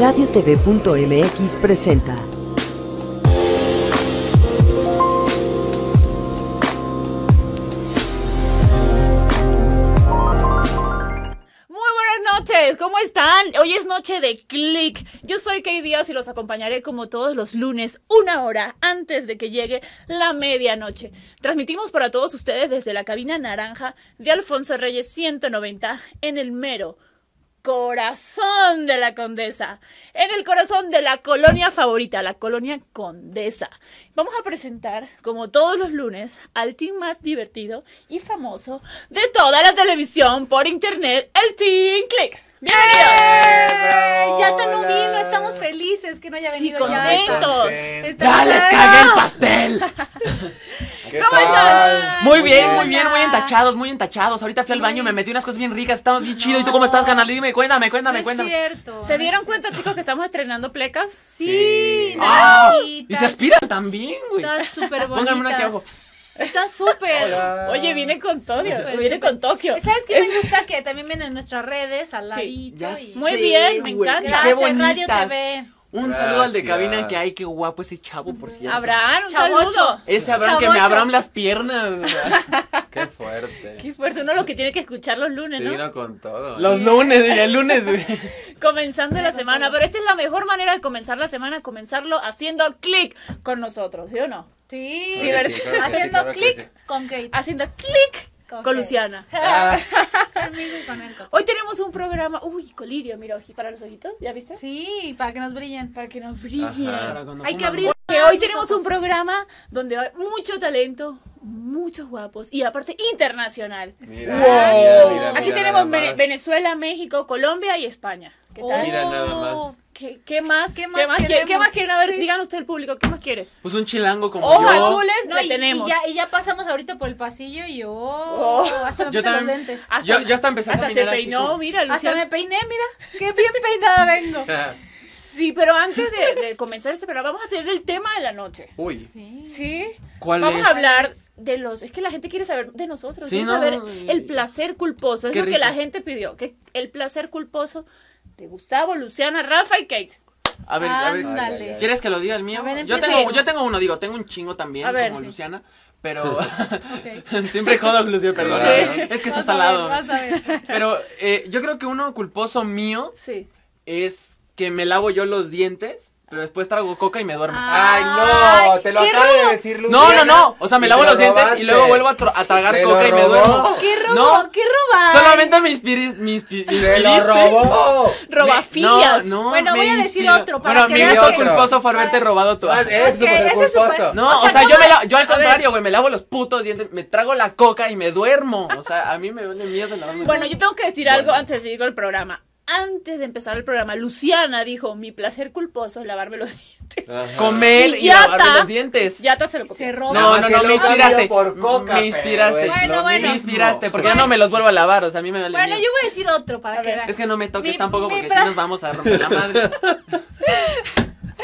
Radiotv.mx presenta. Muy buenas noches, ¿cómo están? Hoy es noche de click. Yo soy Kay Díaz y los acompañaré como todos los lunes, una hora antes de que llegue la medianoche. Transmitimos para todos ustedes desde la cabina naranja de Alfonso Reyes 190 en el mero corazón de la Condesa, en el corazón de la colonia favorita, la colonia Condesa. Vamos a presentar, como todos los lunes, al team más divertido y famoso de toda la televisión por internet, el Team Click. ¡Bienvenidos! Ya Tanu vino, estamos felices que no haya Sí, venido ya. contentos. ¡Ya les cagué el pastel! ¿Qué ¿Cómo están? Muy bien, muy bien, muy entachados, muy entachados. Ahorita fui al baño, me metí unas cosas bien ricas, estamos bien chido. ¿Y tú cómo estás, canal? Dime, cuéntame, No cuéntame, es cuéntame. cierto. ¿Se dieron cuenta, chicos, que estamos estrenando plecas? Sí, ¡Ah! Nachitas. Y se aspiran también, güey. Están súper bonitas. Pónganme una aquí abajo. Están súper. Oye, viene con Tokio, viene con Tokio. ¿Sabes qué me gusta? Que también vienen en nuestras redes, al ladito. ya y... Muy Sí, bien, me encanta. Gracias, Radio. TV. Un saludo al de cabina que hay, qué guapo ese chavo, por cierto. Abraham, un Chavocho. saludo. Ese Abraham que me abran las piernas. Qué fuerte. Qué fuerte, uno lo que tiene que escuchar los lunes, vino con todo. Los lunes, el lunes. Comenzando la semana, pero esta es la mejor manera de comenzar la semana, comenzarlo haciendo clic con nosotros, ¿sí o no? Sí. Claro que sí, claro que sí, Haciendo claro clic sí. con Kate. Haciendo clic Con. Luciana. Ah, Conmigo y con él. con- Hoy tenemos un programa, uy, colirio, mira, para los ojitos, ¿ya viste? Sí, para que nos brillen. Para que nos brille. Ajá. Hay que abrir. Que más hoy tenemos un programa donde hay mucho talento, muchos guapos y aparte internacional. mira, Wow. mira, mira, Aquí tenemos. Venezuela, México, Colombia y España. ¿Qué tal? Mira nada más. ¿Qué, qué más? ¿Qué más quiere-? ¿Qué más quieren? A ver, Sí. digan usted el público, ¿qué más quiere? Pues un chilango como Ojos yo. azules, No, y, tenemos. y ya, y ya pasamos ahorita por el pasillo y yo. Oh. hasta me Yo puse los lentes. Hasta, Yo- yo hasta empecé a hasta se así peinó, como- mira, Hasta me peiné, mira. Qué bien peinada vengo. Sí, pero antes de, de comenzar este programa vamos a tener el tema de la noche. Uy. ¿Sí? ¿Cuál vamos es? a hablar de los... Es que la gente quiere saber de nosotros. Sí, quiere no, saber el placer culposo. Es Qué lo que la gente pidió. Que el placer culposo de Gustavo, Luciana, Rafa y Kate. A ver, a ver. Ándale. ¿Quieres que lo diga el mío? Ver, yo, tengo, yo tengo uno, digo, tengo un chingo también, A ver. como Sí. Luciana. Pero siempre jodo, Luciana, perdón. Claro. Es que está Vas a ver, salado. vas a ver. Pero eh, yo creo que uno culposo mío Sí. es que me lavo yo los dientes, pero después trago coca y me duermo. Ay, no, te lo robo. de decir no, Luciana. no, no. O sea, me lavo los dientes robaste. y luego vuelvo a, tragar coca y me duermo. ¿Qué robo? No. ¿Qué robar? Solamente mis piris, mis, pi- mis ¡Se lo robó! Robafilias. No, no, Bueno, me voy a decir otro para bueno, que veas que- culposo fue haberte Para- robado tu. Ah, Es súper culposo. No, O sea, sea, ¿cómo yo, me la- yo al contrario, güey, me lavo los putos dientes, me trago la coca y me duermo. O sea, a mí me duele miedo lavarme Bueno, yo tengo que decir algo antes de seguir con el programa. Antes de empezar el programa, Luciana dijo, mi placer culposo es lavarme los dientes. Ajá. Comer y, Y Yata- lavarme los dientes. Ya se lo copió. Se roba. No, no, no, me inspiraste. por coca, me inspiraste. Bueno, bueno. Me inspiraste, porque ya no me los vuelvo a lavar, o sea, a mí me vale Bueno, miedo. yo voy a decir otro para A que vean. Es que no me toques Mi- tampoco porque pra- si nos vamos a romper la madre.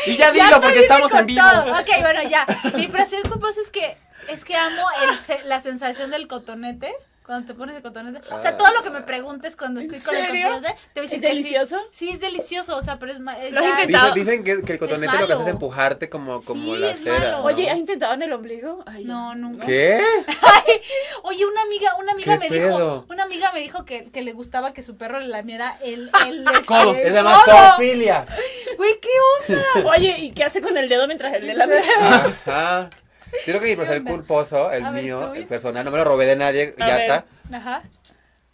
y ya Ya dilo estoy porque estamos en vivo. Ok, bueno, ya. Mi placer culposo es que es que amo el la sensación del cotonete. Cuando te pones el cotonete. O sea, todo lo que me preguntes cuando ¿En estoy con el cotonete, te voy a decir ¿Es que delicioso? Sí, es delicioso, o sea, pero es ma- ¿Lo has ya- intentado? Dicen, dicen que, que el cotonete lo que malo. hace es empujarte como, como Sí, la es cera. malo. ¿no? Oye, ¿has intentado en el ombligo? Ay, No, nunca. ¿Qué? Oye, una amiga, una amiga ¿Qué me pedo? dijo, una amiga me dijo que, que le gustaba que su perro le lamiera el, el, Codo. el Es de más codo. zoofilia. Güey, ¿qué onda? Oye, ¿y qué hace con el dedo mientras él le la Ajá. Creo que mi placer culposo, el A ver, mío, ¿tuyo? el personal, no me lo robé de nadie, A ya ver. está. Ajá.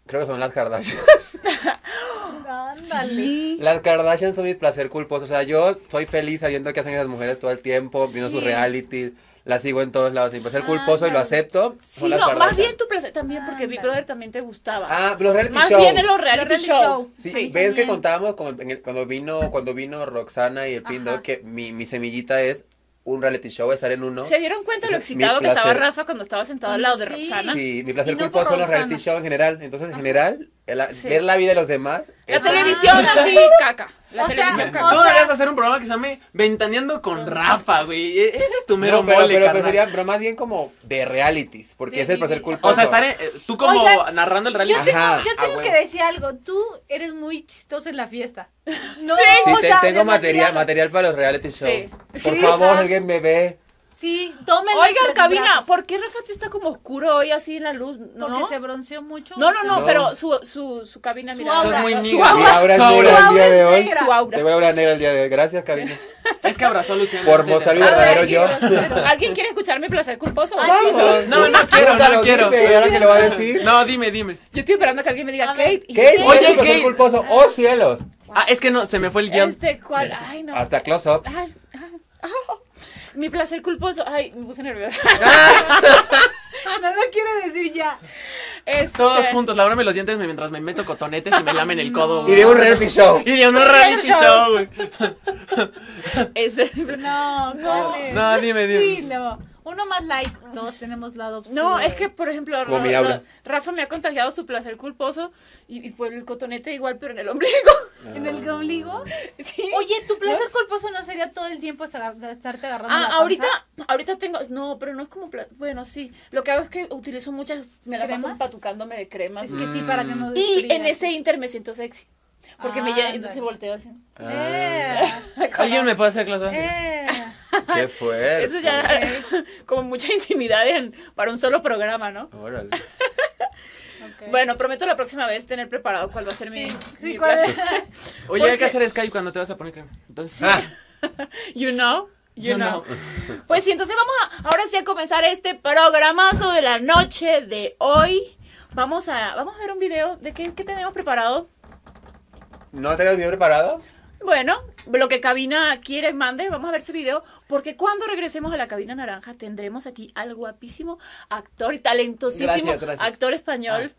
Creo que son las Kardashian. Ándale. Las Kardashian son mi placer culposo. O sea, yo soy feliz sabiendo que hacen esas mujeres todo el tiempo, viendo sus Sí. reality, las sigo en todos lados. Mi placer culposo y lo Ándale. acepto. Sí, Son las no, más Kardashian. bien tu placer también, porque Big Ándale. Brother también te gustaba. Ah, los reality más show. bien en los reality, reality show. show. Sí, Sí. ves que contábamos como en el- cuando vino cuando vino Roxana y el Pindo Ajá. que mi, mi semillita es un reality show, estar en uno. ¿Se dieron cuenta de lo Mi excitado que estaba. Rafa cuando estaba sentado al lado de Sí. Roxana? Sí, mi placer no culposo son los reality Roxana. show en general. Entonces, en general, El- Sí. Ver la vida de los demás. La televisión así, caca. La O televisión o caca. Tú sea- deberías hacer un programa que se llame Ventaneando con Rafa, güey. E- Ese es tu mero No, pero, mole, pero, pero carnal. sería pero más bien como de realities, porque De es el placer vivir. culposo. O sea, estar en- eh, tú como Oigan, narrando el Yo reality. tengo, Ajá, yo tengo que decir algo. Tú eres muy chistoso en la fiesta. No, Sí, o te- sea, tengo material, material para los reality shows. Sí. Por Sí, favor, ¿verdad? alguien me ve. Sí, tomen Oigan, cabina, ¿por qué Rafa está como oscuro hoy así en la luz? ¿No? Porque se bronceó mucho. No, no, no, No. pero su, su, su cabina, Su mira. aura. Estás muy Su. Mi aura. aura es Su negra el día es de hoy. Su aura. Tengo aura negra el día de hoy. Gracias, Cabina. Es que abrazó a Luciana. Por mostrar mi verdadero yo. ¿Alguien quiere escuchar mi placer culposo? Ay, Vamos. No, no quiero, no lo quiero. dice, ¿y ahora qué le va a decir? No, dime, dime. Yo estoy esperando que alguien me diga. Kate. y- ¿Qué? Oye, ¿Qué es Kate. culposo? ¡Oh, cielos! Ah, es que no, se me fue el guion. Este, ¿cuál? Ay, no. Hasta close up. Ay, ay, ah. Mi placer culposo. Ay, me puse nerviosa. No lo quiere decir ya. Este, Todos juntos, lavarme los dientes mientras me meto cotonetes y me lamen el codo. Y güey. de un reality show. Y de un reality show, güey. ese- No, ¿cuál es? No, dime, dime. Dilo. Uno más light. Todos tenemos lado oscuro. No, es que, por ejemplo, Ra-. Ra- Rafa me ha contagiado su placer culposo y, y por el cotonete igual, pero en el ombligo. En el ombligo. Sí. Oye, tu placer culposo no sería todo el tiempo estar- estarte agarrando la Ah, panza? ahorita, ahorita tengo, no, pero no es como, pla- bueno, sí, lo que hago es que utilizo muchas, me la paso ¿Cremas? patucándome de cremas. Es que sí, para que no Y en ese inter me siento sexy, porque me Ah, llena, ándale. entonces volteo así. Eh, ¿Alguien me puede hacer clase? eh. ¡Qué fuerte! Eso ya, como mucha intimidad en, para un solo programa, ¿no? Órale. Bueno, prometo la próxima vez tener preparado cuál va a ser mi, Sí, mi placer. Oye, ¿Por hay que hacer Skype cuando te vas a poner crema. Entonces, Ah, You know, you, You know. Pues sí, entonces vamos a, ahora sí a comenzar este programazo de la noche de hoy. Vamos a, vamos a ver un video de qué, qué tenemos preparado. ¿No tenías bien preparado? Bueno, lo que cabina quiere mande, vamos a ver ese video, porque cuando regresemos a la cabina naranja tendremos aquí al guapísimo actor y talentosísimo Gracias, gracias. actor español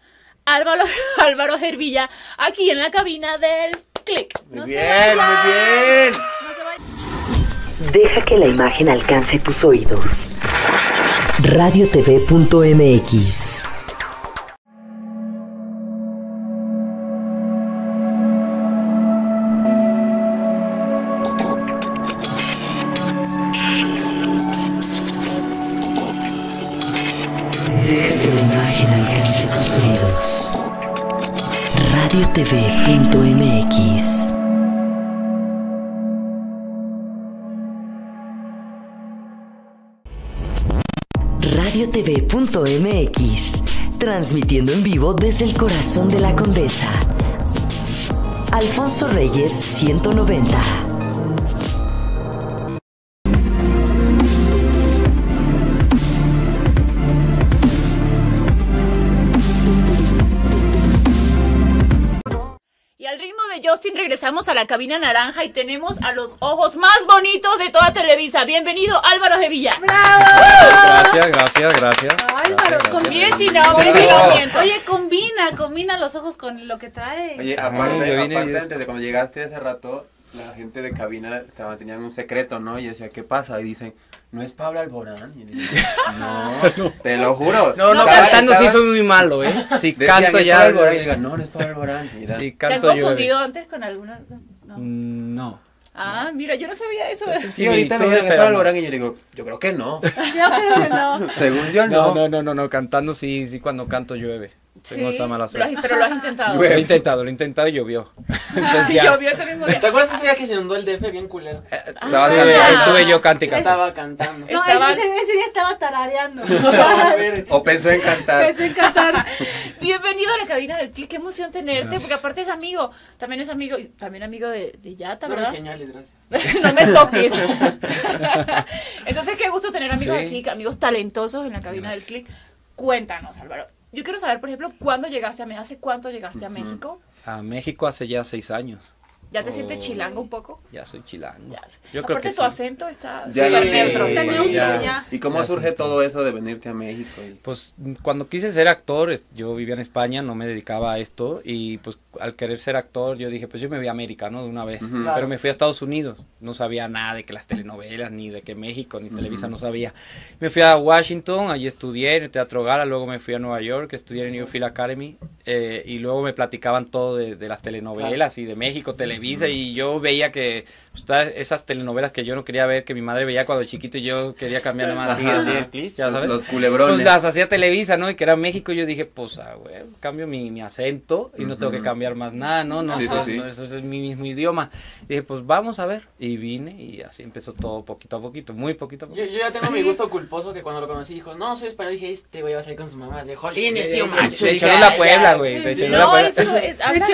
Álvaro, Álvaro Gervilla, aquí en la cabina del click. Muy No se bien, muy bien. No se vaya. Deja que la imagen alcance tus oídos. Radiotv.mx transmitiendo en vivo desde el corazón de la condesa. Alfonso Reyes 190. Justin regresamos a la cabina naranja y tenemos a los ojos más bonitos de toda Televisa. Bienvenido Álvaro Gervilla. Gracias, gracias, gracias. Álvaro, Gracias, si no, Bravo. no miento. Oye, combina, combina los ojos con lo que trae. Oye, aparte, yo vine aparte antes de cuando llegaste hace rato, la gente de cabina estaban, tenían un secreto, ¿no? Y decía, ¿qué pasa? Y dicen, ¿no es Pablo Alborán? Y digo, no, te lo juro. No, no, Estaba- cantando sí estaba- soy muy malo, ¿eh? Si decían, canto "¿Es ya. Alborán?" Y digan, no, no es Pablo Alborán. Si ¿Te han canto yo. confundido antes con alguna? No. Mm, No. Ah, mira, yo no sabía eso. Sí, ahorita me dijeron, ¿es pero Pablo. Alborán? Y yo digo, yo creo que no. Yo creo que no. Según yo, No, no. no, no, no, no, cantando sí, sí, cuando canto llueve. Tengo esa mala lo has- suerte. pero lo has intentado. Lo he intentado, lo he intentado y llovió. Entonces ya. Llovió ese mismo día. ¿te acuerdas ese día que se inundó el DF bien culero? Estaba Ah. Estuve, yo cante. Estaba cantando. No, Estaba- ese, ese día estaba tarareando. O pensó en cantar. Pensé en cantar. Bienvenido a la cabina del click, qué emoción tenerte, Gracias. porque aparte es amigo, también es amigo, y también amigo de, de Yata, no me ¿verdad? señales, gracias. no me toques. Entonces, qué gusto tener amigos Sí. del click, amigos talentosos en la cabina del click. Cuéntanos, Álvaro. Yo quiero saber, por ejemplo, ¿cuándo llegaste a México? ¿Hace cuánto llegaste a México? A México hace ya seis años. ¿Ya te Oh. sientes chilango un poco? Ya soy chilango. Ya. Yo creo Aparte que tu sí. acento está Ya súper neutro. tengo. Está Sí, neutro ya. ya. ¿Y cómo Ya surge todo eso de venirte a México? Y- Pues mm, cuando quise ser actor, yo vivía en España, no me dedicaba a esto y pues al querer ser actor yo dije, pues yo me voy a América, ¿no? De una vez. Pero me fui a Estados Unidos, no sabía nada de que las telenovelas, ni de que México, ni Televisa, no sabía. Me fui a Washington, allí estudié en el Teatro Gala, luego me fui a Nueva York, estudié en Newfield Academy, eh, y luego me platicaban todo de, de las telenovelas y de México, Y yo veía que esas telenovelas que yo no quería ver, que mi madre veía cuando chiquito y yo quería cambiar más así, así el clip, ya sabes. Los culebrones. Pues las hacía Televisa, ¿no? Y que era México, y yo dije, pues, ah, güey, cambio mi, mi acento y no tengo que cambiar más nada, ¿no? No, Sí, sí, no, sí. no, eso es mi mismo idioma. Y dije, pues vamos a ver. Y vine y así empezó todo poquito a poquito, muy poquito a Yo, poquito. yo ya tengo mi gusto culposo que cuando lo conocí dijo, no, soy español. Dije, este güey va a salir con su mamá. De Jolines, tío macho. De Cholula, "Ay, Puebla, ya". güey. De Sí. Cholula, No, Puebla. eso es, habla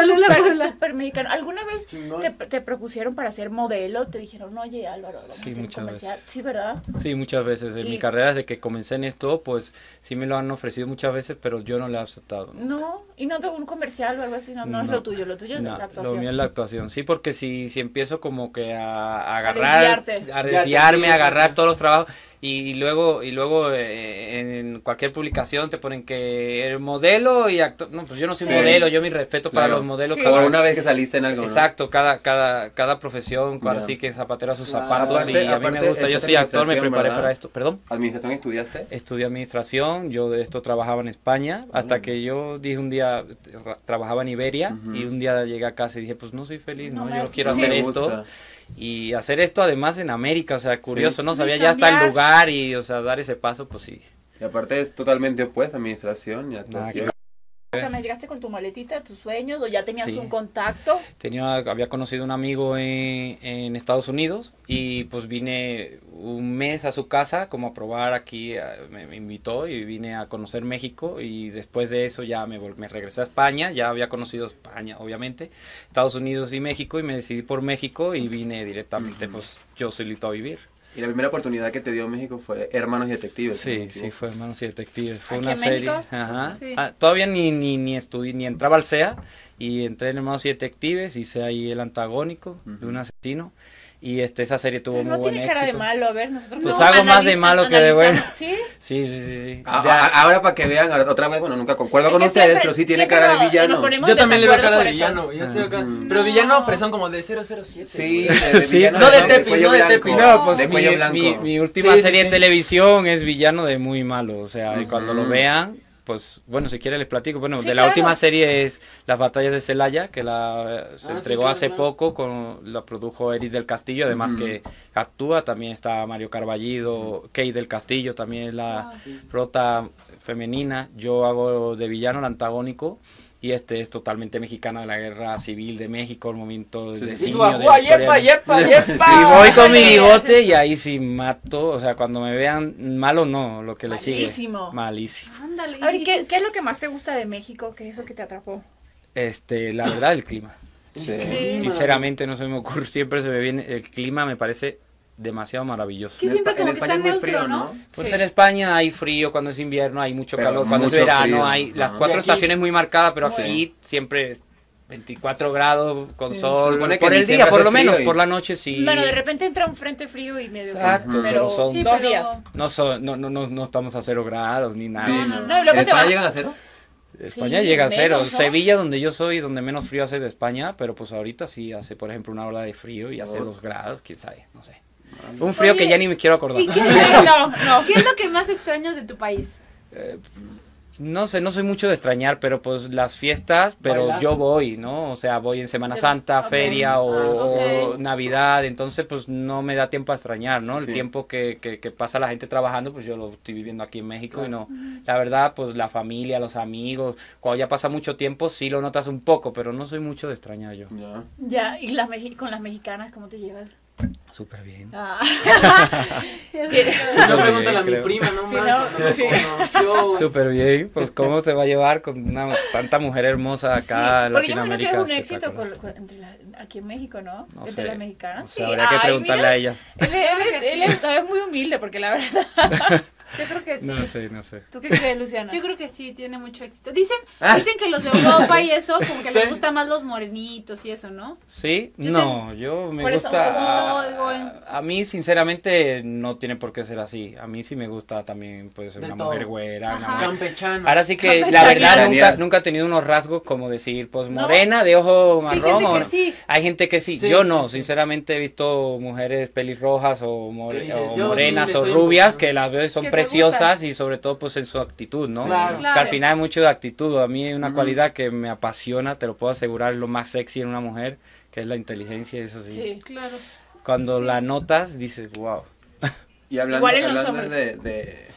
súper, mexicano. ¿Alguna vez te, te propusieron para ser modelo? Te dijeron, oye, Álvaro, vamos Sí, a hacer muchas comercial. veces. Sí, ¿verdad? Sí, muchas veces. En Y- mi carrera, desde que comencé en esto, pues sí me lo han ofrecido muchas veces, pero yo no lo he aceptado. ¿no? No, y no tengo un comercial o algo así, no, no, es lo tuyo, lo tuyo es No, la actuación. Lo mío es la actuación, sí, porque si, si empiezo como que a, a agarrar, desviarte. a desviarme, a agarrar todos los trabajos y, y luego y luego eh, en cualquier publicación te ponen que el modelo y actor, no, pues yo no soy Sí. modelo, yo mi respeto para Claro. los modelos. Sí. cada Por una vez que saliste en algo, ¿no? Exacto, cada, cada, cada profesión, ahora Ya. sí que zapatero a sus Claro. zapatos Aparte- y a mí me gusta, yo soy actor, me preparé ¿verdad? para esto, perdón. ¿Administración estudiaste? Estudié administración, yo de esto trabajaba en España, hasta que yo dije un día, tra- trabajaba en Iberia y un día llegué a casa y dije, pues no soy feliz, No yo quiero sí. hacer Me esto. Y hacer esto además en América, o sea, curioso, Sí. ¿no? Sabía ya hasta el lugar y, o sea, dar ese paso, pues sí. Y aparte es totalmente opuesta administración y actuación. O sea, ¿me llegaste con tu maletita, tus sueños o ya tenías Sí. un contacto? Tenía, había conocido un amigo en, en Estados Unidos y pues vine un mes a su casa como a probar aquí, a- me, me invitó y vine a conocer México y después de eso ya me, me regresé a España, ya había conocido España obviamente, Estados Unidos y México y me decidí por México y vine directamente pues yo solito a vivir. Y la primera oportunidad que te dio México fue Hermanos y Detectives. Sí, sí, fue Hermanos y Detectives. Fue ¿Aquí una en serie. Ajá. Sí. Ah, todavía ni, ni, ni estudié, ni entraba al SEA. Y entré en Hermanos y Detectives. Hice ahí el antagónico de un asesino. Y este, esa serie tuvo Pero muy no buen tiene cara de éxito. malo, a ver, nosotros Pues no hago más de malo que de bueno. ¿Sí? Sí, sí, sí. sí. Ya- ah, ahora para que vean, otra vez, bueno, nunca concuerdo Es con ustedes, siempre- pero sí tiene cara de villano. Yo también le veo cara de villano. Yo estoy acá. Mm. Pero villano fresón como de 007. Sí, de, de Sí, villano no de Tepi, no de. Tepi. No, pues de mi, cuello blanco. mi- mi última Sí, sí, serie sí. de televisión es villano de muy malo. O sea, cuando lo Ujú. vean, pues bueno, si quieren les platico. Bueno, Sí, de la claro. última serie es Las batallas de Celaya, que la se Ah, sí, entregó claro, hace claro. poco, con la produjo Eris del Castillo, además que actúa, también está Mario Carballido, Kate del Castillo, también es la Ah, sí. prota femenina. Yo hago de villano el antagónico. Y este es totalmente mexicana de la guerra civil de México, el momento Sí, de sí. Tú, de la yepa, de- yepa, yepa. y voy con mi bigote y ahí sí mato. O sea, cuando me vean malo, no, lo que le sigue. Malísimo. Malísimo. Ándale. A ver, ¿qué, ¿qué es lo que más te gusta de México? ¿Qué es eso que te atrapó? Este, la verdad, el clima. Sí. Sí. Sinceramente, no se me ocurre. Siempre se me viene. El clima me parece demasiado maravilloso. Que siempre Espa- como en que España está es muy neutro, frío, ¿no? Pues Sí. en España hay frío cuando es invierno, hay mucho Pero calor cuando es verano, frío. hay las Ajá. cuatro aquí- estaciones muy marcadas, pero aquí siempre es 24 grados con sol. Por el día, por lo menos, y- por la noche sí. Bueno, de repente entra un frente frío y medio. Exacto, pero son- Sí, dos pero- días. No, son, no, no, no, no estamos a cero grados ni nada. Sí, No, no. no, y luego ¿En te España va- llegan a cero? España Sí, llega a cero. menos, ¿no? Sevilla, donde yo soy, donde menos frío hace de España, pero pues ahorita sí hace, por ejemplo, una hora de frío y hace Oh. dos grados, quién sabe, no sé. Un frío que ya ni me quiero acordar. ¿Y qué, No, no. qué es lo que más extrañas de tu país? No sé, no soy mucho de extrañar, pero pues las fiestas, pero yo voy, ¿no? O sea, voy en Semana Santa, feria o, Ah, o. Navidad, entonces pues no me da tiempo a extrañar, ¿no? El Sí. tiempo que, que, que pasa la gente trabajando, pues yo lo estoy viviendo aquí en México y no, la verdad, pues la familia, los amigos, cuando ya pasa mucho tiempo sí lo notas un poco, pero no soy mucho de extrañar yo. Ya. Ya, y las con las mexicanas, ¿cómo te llevas? Súper bien. Ah. Súper No, pregúntale a bien, mi prima, no Sí, manches, no. Súper bien, pues cómo se va a llevar con una, tanta mujer hermosa acá Sí, en porque yo me que era un éxito con- con- entre la- aquí en México, ¿no? No entre sé, las mexicanas. Sí, habría que preguntarle mira, a ella. Él, él es, él es- es muy humilde, porque la verdad. Yo creo que sí. No sé, no sé. ¿Tú qué crees, Luciana? Yo creo que sí, tiene mucho éxito. Dicen, Ah. dicen que los de Europa y eso, como que les Sí. gustan más los morenitos y eso, ¿no? ¿Sí? Yo no, yo me Por eso, gusta... como- a, a mí, sinceramente, no tiene por qué ser así. A mí sí me gusta también, puede ser De una todo. mujer güera. una mujer- Campechano. Ahora sí que, la verdad, nunca, nunca he tenido unos rasgos como decir, pues No. morena, de ojo Sí, hay marrón. gente o que no. sí. Hay gente que sí. Sí, yo no, sí. sinceramente he visto mujeres pelirrojas o, morenas o rubias que las veo y son Que preciosas y sobre todo pues en su actitud, ¿no? Claro. Que al final hay mucho de actitud. A mí hay una cualidad que me apasiona, te lo puedo asegurar, lo más sexy en una mujer, que es la inteligencia, eso sí. Sí. Claro. Cuando Sí. la notas, dices, wow. Y hablando, Igual en los hablando de, de,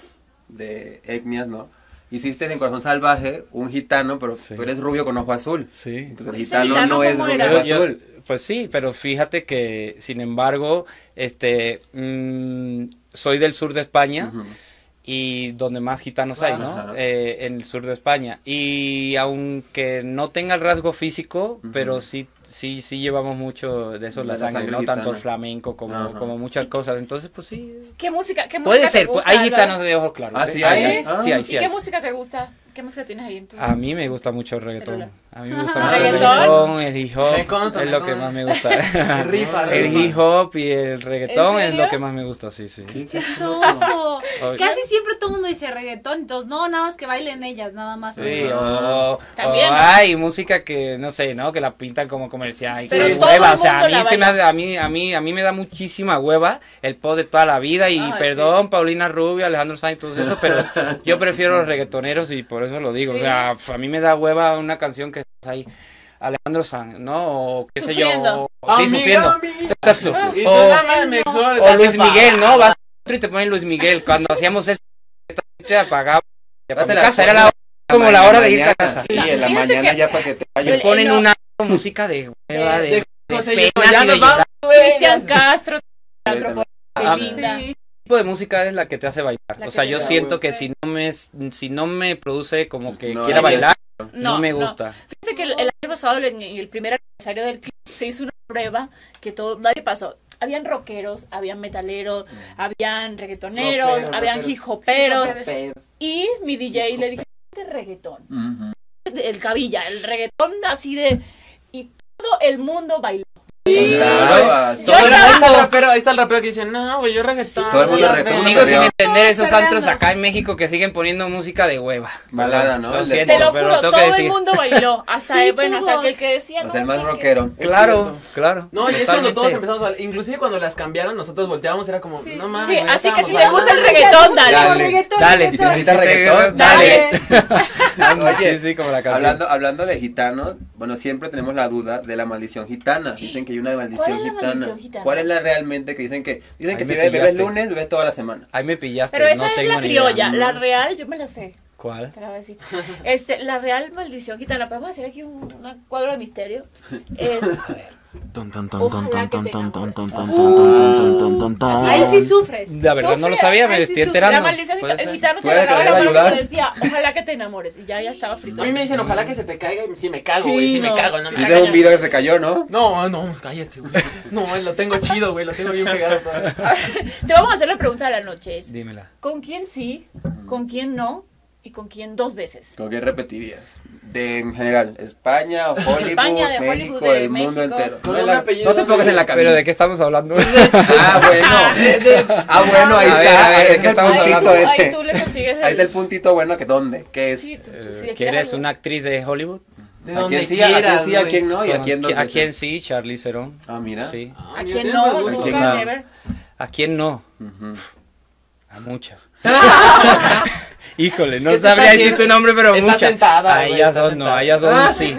de etnias, ¿no? Hiciste en Corazón Salvaje un gitano, pero Sí. tú eres rubio con ojo azul. Sí. Entonces el ¿Ese gitano, gitano no es rubio con azul. pues sí, pero fíjate que, sin embargo, este, mm, soy del sur de España Ujú. Y donde más gitanos hay, ¿no? Eh, en el sur de España. Y aunque no tenga el rasgo físico, pero sí, sí, sí llevamos mucho de eso De la la sangre, sangre ¿no? Tanto el flamenco como, Ajá. como muchas cosas. Entonces, pues sí. ¿Qué música, qué música Puede te ser, pues, gusta, hay gitanos de ojos claros. Ah, ¿eh? sí hay, hay. hay, Ah. sí hay, ¿Y sí qué hay. música te gusta? ¿Qué música tienes ahí en tu A mí me gusta mucho el reggaetón. Celular. A mí me gusta mucho el ¿Reggaetón? el hip hop. Me consta, es lo que más me gusta. Rifa, el rifa. hip hop y el reggaetón ¿En es lo que más me gusta, sí, sí. Chistoso. Oye. Casi siempre todo el mundo dice reggaetón, entonces no, nada más que bailen ellas, nada más. Sí, o, o hay música que no sé, ¿no? Que la pintan como comercial. y Pero que todo hueva, el o sea, a mí se me hace- a mí a mí a mí me da muchísima hueva el pop de toda la vida y Ay, perdón, Paulina Rubio, Alejandro Sanz y todo eso, pero yo prefiero los reggaetoneros y por eso lo digo, Sí. o sea, a mí me da hueva una canción que está ahí Alejandro Sanz, ¿no? O qué sé yo, o- sí, sufriendo. Exacto. O- Luis Miguel, ¿no? Vas y te ponen Luis Miguel. Cuando hacíamos eso, te apagaba. Ya para mi casa, era la hora, como la hora de ir a casa. Sí, en la mañana ya para que te vayas. ponen una música de hueva, de, de de penas y llorar. Cristian Castro, Teatro por Ah, linda. Sí. ¿Qué tipo de música es la que te hace bailar? La O sea, yo siento que si no me si no me produce como que No, quiera no. bailar, no, me gusta. Fíjate que el, el año pasado, en el primer aniversario del club, se hizo una prueba que todo, nadie pasó. Habían rockeros, habían metaleros, habían reggaetoneros, Rockeros, habían rockeros. hip-hoperos. Sí, Y mi DJ le dije, "Este reggaetón. El cabilla, el reggaetón así de... Y todo el mundo Claro, todo el mundo- rapero, ahí está el rapero que dice, no, güey, yo reggaetón. todo el mundo reggaetón, rapero". Sigo sin entender esos antros acá en México que siguen poniendo música de hueva. Balada, ¿no? Lo siento, Te lo pero juro, que todo el mundo bailó. Hasta, Sí, bueno, hasta aquel que decía... Hasta no, el más rockero. Claro, claro. No, y es cuando todos empezamos a bailar. Inclusive cuando las cambiaron, nosotros volteábamos, era como, Sí. no mames. Sí, así que si te gusta el reggaetón, dale. Dale. Dale, reggaetón. ¿Necesitas reggaetón? Dale. Oye, sí, sí, como la. Hablando, hablando de gitanos, bueno, siempre tenemos la duda de la maldición gitana. Dicen que hay una maldición, ¿Cuál es la gitana. maldición gitana? ¿Cuál es la realmente que dicen que dicen Ahí que me si bebes, bebes pillaste. lunes, bebes toda la semana? Ahí me pillaste, Pero esa no es tengo la ni idea. criolla. La real, yo me la sé. ¿Cuál? Te la voy a decir. Este, la real maldición gitana. Podemos hacer aquí un, una cuadro de misterio. Es. Ton, ton, te. Ahí sí sufres. La verdad no lo sabía, me sí estoy sufre. enterando. La maldición gitano te agarraba la mano y te decía, ojalá que te enamores. Y ya, ya estaba frito. A mí me dicen, ojalá que se te caiga y si me cago, Sí, güey, si me cago, no me un video que se cayó, ¿no? No, no, cállate, güey. No, lo tengo chido, güey, lo tengo bien pegado. Te vamos a hacer la pregunta de la noche. Dímela. ¿Con quién sí? ¿Con quién no? ¿Y con quién dos veces? ¿Con qué repetirías? De en general, España, Hollywood, España, de México, Hollywood, de el mundo México. entero. No, la- no te pongas en la Pero cabina. ¿de qué estamos hablando? Ah, bueno. Ah, bueno, ahí A está. a ver, ¿de está qué el estamos puntito ahí, tú, hablando? ahí ese. tú le consigues el... Ahí está el puntito bueno que dónde, ¿qué es? Sí, tú- tú- Eh, ¿Quieres una actriz de Hollywood? ¿A quién sí, a quién sí, a güey. quién no y a quién dos ¿A quién sí? Charlie Theron. Ah, mira. Sí. Ah, ¿A mira, quién no? ¿A quién no? ¿A quién no? A muchas. Híjole, no ¿Qué te sabría decir tu nombre, pero muchas. sentada, a ellas dos no, a ellas dos Ah. un sí.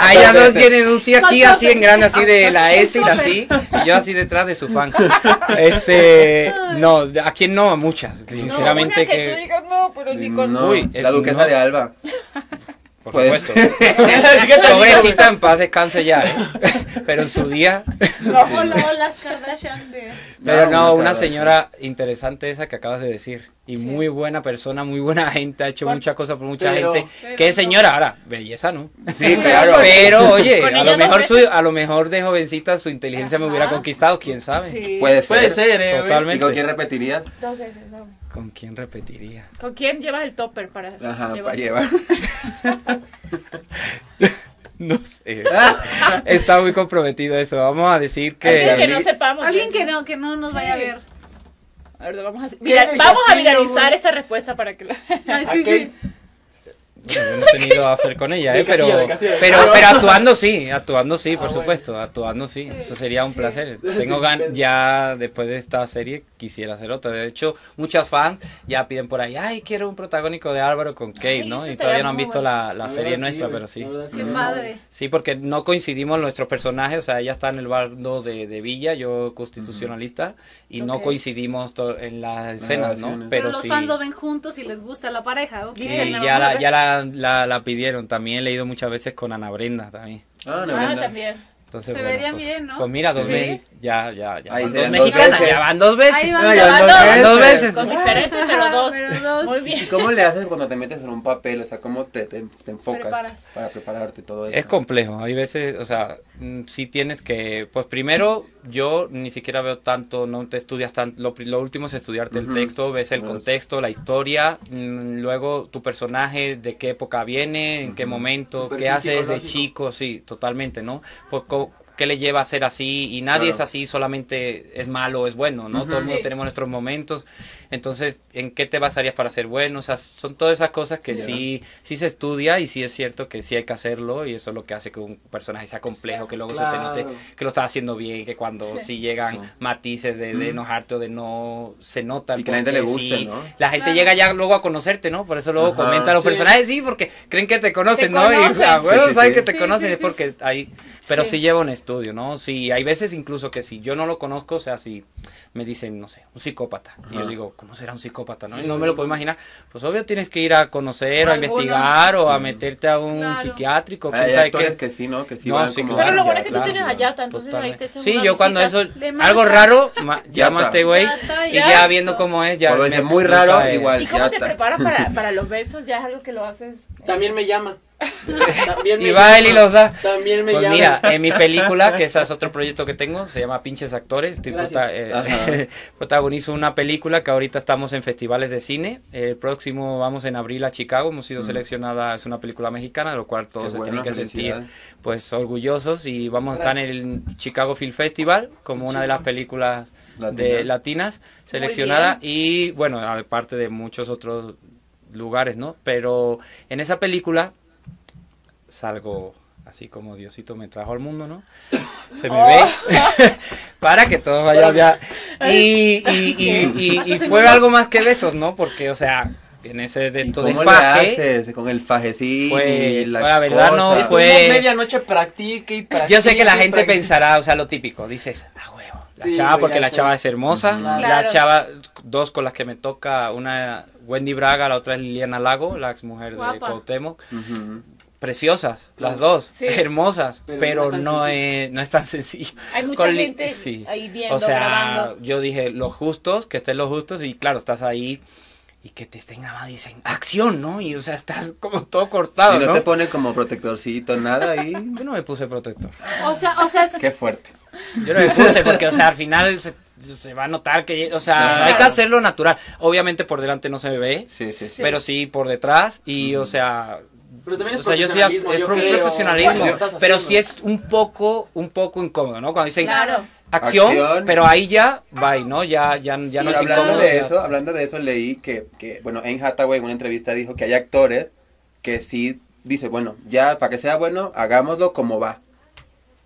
A ellas dos tienen un sí aquí, así en grande, así de la S y la sí. Y yo así detrás de su fan. Este, no, ¿a quién no? A muchas. Sinceramente no, una que, que... tú digas no, pero ni con... No, Uy, la es- duquesa no. de Alba. Por Puede supuesto. Pobrecita, en paz descanse ya, ¿eh? Pero en su día... No, no, las Kardashian de. Pero no, una señora interesante esa que acabas de decir. Y Sí. muy buena persona, muy buena gente, ha hecho muchas cosas por mucha Pero- gente. pero ¿Qué no. señora? Ahora, belleza no. Sí, claro. Pero oye, a lo mejor su, a lo mejor de jovencita su inteligencia me hubiera conquistado, quién sabe. Sí. Puede ser. Puede ser, eh, güey. ¿Y Totalmente. con quién repetirías? Dos veces, vamos. ¿Con quién repetiría? ¿Con quién llevas el topper para Ajá, llevar? para llevar. No sé. Está muy comprometido eso. Vamos a decir Alguien que que no sepamos. Alguien que no, que no nos vaya a ver. A ver, vamos a, ¿Quién mira, vamos a viralizar esta respuesta para que la... Ay, ¿A sí, sí. Bueno, yo no he tenido affair con ella, ¿eh? pero, Castillo, pero, Ah, pero actuando sí, actuando sí, por Ah, bueno. supuesto, actuando sí, eso sería un Sí. placer. Sí, Tengo sí, gan pero- ya después de esta serie quisiera hacer otra. De hecho, muchas fans ya piden por ahí, ay, quiero un protagónico de Álvaro con Kate, Ay, ¿no? Y todavía no han visto bueno. la, la La serie verdad, nuestra, güey. pero sí. Qué sí. padre. Sí, porque no coincidimos nuestros personajes, o sea, ella está en el bando de, de Villa, yo constitucionalista, y no Ok. coincidimos en las escenas, ¿no? grabaciones. Pero, Pero los sí. fans lo ven juntos y les gusta la pareja. Sí, no, ya, no, la, no, ya la, la, la pidieron. También he leído muchas veces con Ana Brenda también. Ah, no, Ah, Brenda. también. Entonces, Se bueno, vería pues, bien, ¿no? Pues mira, dos Sí. veces. Ya, ya, ya. Ahí van dos mexicanas, ya van dos veces. Ahí van, Ah, ya van dos dos. veces. Dos veces. Con diferente, pero dos. Pero dos. Muy bien. ¿Y cómo le haces cuando te metes en un papel? O sea, ¿cómo te, te, te enfocas Preparas. para prepararte todo eso? Es complejo, hay veces, o sea, mm, sí tienes que, pues primero yo ni siquiera veo tanto, no te estudias tanto, lo, lo último es estudiarte el texto, ves el contexto, la historia, mm, luego tu personaje, de qué época viene, en qué momento, qué hace desde psicológico. chico, sí, totalmente, ¿no? Por ¿Qué le lleva a ser así? Y nadie Claro. es así, solamente es malo o es bueno, ¿no? Ujú. Todo el mundo Sí. tenemos nuestros momentos. Entonces, ¿en qué te basarías para ser bueno? O sea, son todas esas cosas que Sí. sí, sí se estudia y sí es cierto que sí hay que hacerlo y eso es lo que hace que un personaje sea complejo, que luego se te Claro. note que lo estás haciendo bien, que cuando sí, Sí. llegan Sí. matices de, de enojarte o de no, se nota. el Y que a la gente le guste, sí. ¿no? La gente Claro. llega ya luego a conocerte, ¿no? Por eso luego Ajá. comenta a los Sí. personajes, sí, porque creen que te conocen, Te ¿no? Y conocen. a huevo Sí, sí, saben sí. que te Sí, conocen, sí, es porque ahí... Pero Sí. sí. lleva un estudio, ¿no? Sí, hay veces incluso que si yo no lo conozco, o sea, si me dicen, no sé, un psicópata, y yo digo, ¿cómo será un psicópata, no? Sí, y no me lo puedo imaginar. Pues obvio tienes que ir a conocer, a investigar, o a meterte a un Claro. psiquiátrico, Hay sabe qué. que sí, ¿no? Que sí No, van sí, como... claro, Pero lo bueno es que tú claro. tienes a Yata, entonces ahí te echan Sí, una yo cuando eso, algo raro, llamo a este güey y ya viendo cómo es, ya Cuando dice muy raro, igual. ¿Y cómo te preparas para, para los besos? Ya es algo que lo haces. También me llama. También me Y va él y los da. También me Pues llama. mira, en mi película, que ese es otro proyecto que tengo, se llama Pinches Actores. Estoy prota- eh, protagonizo una película que ahorita estamos en festivales de cine. El próximo vamos en abril a Chicago. Hemos sido Mm. seleccionada, es una película mexicana, de lo cual todos Qué se bueno, tienen que sentir pues orgullosos. Y vamos a estar en el Chicago Film Festival como una de las películas de Latina. latinas seleccionada y bueno, aparte de muchos otros lugares, ¿no? Pero en esa película salgo así como Diosito me trajo al mundo, ¿no? Se me ve para que todos vayan ya. Y, y, y, y- y fue algo más que besos, ¿no? Porque, o sea, en ese de ¿Y esto de cómo le faje, haces? Con el fajecito Fue- y la, la verdad no cosa. Estuvimos fue- medianoche practique y practique. Yo sé que la gente practique. pensará, o sea, lo típico, dices, ah, huevo, la Sí, chava, porque la sé. chava es hermosa, la chava, dos con las que me toca, una Wendy Braga, la otra es Liliana Lago, la ex mujer de. Cuauhtémoc, Ujú. Preciosas, las dos, Sí. hermosas, Pero pero, no es tan no, sencillo. es, no es tan sencillo. Hay mucha Con gente sí. ahí viendo, O sea, grabando. yo dije, los justos, que estén los justos, y claro, estás ahí, y que te estén nada más dicen, acción, ¿no? Y o sea, estás como todo cortado, Y no, ¿no? te ponen como protectorcito, nada ahí. Yo no me puse protector. O sea, o sea, Qué fuerte. Yo no me puse porque, o sea, al final se, se va a notar que, o sea, Claro. hay que hacerlo natural. Obviamente por delante no se me ve, Sí, sí, sí. pero sí por detrás y, o sea, Pero también o es sea, yo soy act- profesionalismo, es yo un profesionalismo, que pero sí es un poco, un poco incómodo, ¿no? Cuando dicen Claro. acción, Acción. pero ahí ya, bye, ¿no? Ya, ya, ya Sí, no es Pero hablando incómodo. de ya- eso, hablando de eso, leí que, que, bueno, en Hathaway en una entrevista dijo que hay actores que sí dice, bueno, ya para que sea bueno, hagámoslo como va.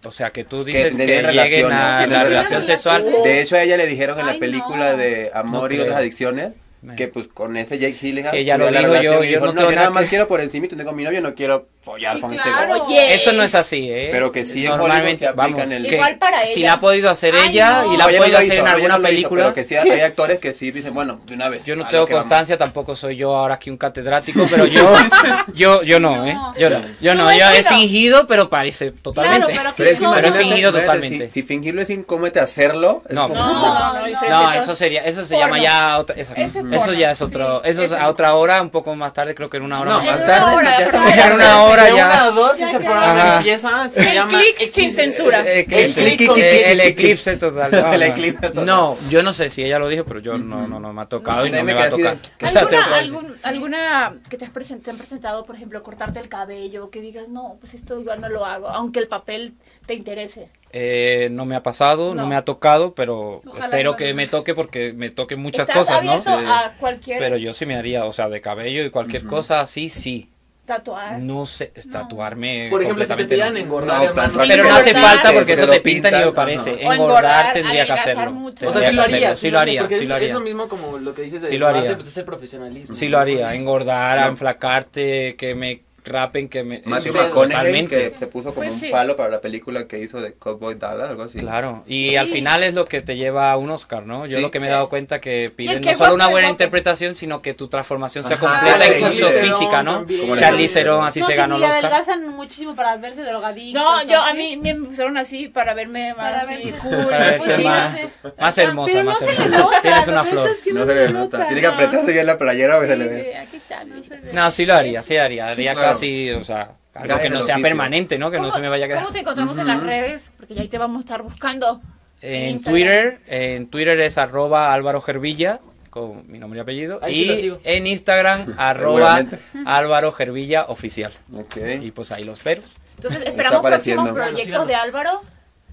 O sea, que tú dices que, tienen lleguen a la relación sexual. De hecho, a ella le dijeron en la película no. de Amor No y otras adicciones que pues con ese Jake Gyllenhaal Sí, tuvo lo relación yo- y yo dijo, no tengo yo nada más quiero por encima y tengo mi novio, no quiero follar Sí, con claro. este güey. Eso no es así, ¿eh? Pero que sí en Hollywood Normalmente, se aplican vamos, el- que Igual para Si ella. la ha podido hacer Ay, ella no. y la ha no podido hacer hizo, en alguna no lo hizo, película. pero que sí hay actores que sí dicen, bueno, de una vez. Yo no tengo vamos. constancia, tampoco soy yo ahora aquí un catedrático, pero yo, yo, yo no. ¿eh? Yo no, yo no, yo he fingido, pero parece totalmente. Pero he fingido totalmente. Si, si fingirlo es incómodo hacerlo, No, No, No, no, no. diferente. No, eso sería, eso se llama ya otra, esa- eso ya es otro, Sí, eso es a otra hora, un poco más tarde, creo que en una hora No, más. tarde. una hora, ya estamos- En una hora ya. una a dos ese ya. programa belleza se El llama clic sin censura. El el eclipse total. No, El eclipse total. No, yo no sé si ella lo dijo, pero yo no, no, no me ha tocado y No, me va a tocar. O ¿Alguna, que te, has presen- te han presentado, por ejemplo, cortarte el cabello, que digas, no, pues esto igual no lo hago, aunque el papel te interese? Eh, no me ha pasado, no. No. me ha tocado, pero Ojalá espero no. que me toque porque me toquen muchas ¿Estás cosas, ¿no? abierto a cualquier... Pero yo sí me haría, o sea, de cabello y cualquier cosa así, sí. Tatuar. No sé, es tatuarme Por ejemplo, si te pidan no. engordar, No, hermano. Pero no hace Engordar. falta porque Que eso te pintan y lo parece. Engordar engordar, tendría que hacerlo. mucho. O sea, Tendría sí lo haría. Sí lo haría, sí lo es lo mismo como lo que dices de Sí lo haría. pues es el profesionalismo. Sí lo haría, engordar, enflacarte, que me rapen, que me... Matthew eso, McConaughey que se puso como Pues un sí. palo para la película que hizo de Cowboy Dallas, algo así. Claro, y Sí. al final es lo que te lleva a un Oscar, ¿no? Yo Sí. lo que me he dado cuenta que piden no solo una buena guapo. interpretación, sino que tu transformación sea Ajá. completa, incluso física, ¿no? de- Theron así no, se ganó el y Oscar. adelgazan muchísimo para verse drogadictos. No, yo a mí me empezaron así para verme más Para verse cool. Para verte Pues sí, más, no hermosa, Pero no más se le hermosa. nota. Tienes una flor. No se le nota. Tiene que no. apretarse bien la playera que se le Sí, vea. aquí está. No sé de- No, sí lo haría, sí haría. Haría Casi, o sea, algo que no sea oficio. permanente, ¿no? Que no ¿Cómo- se me vaya a quedar. ¿Cómo te encontramos en las redes? Porque ya ahí te vamos a estar buscando. En. Twitter, en Twitter es arroba Álvaro Gervilla, con mi nombre y apellido. Ahí sí lo y sigo. en Instagram, arroba. Álvaro Gervilla oficial. Ok. Y pues ahí los espero. Entonces esperamos próximos proyectos de Álvaro.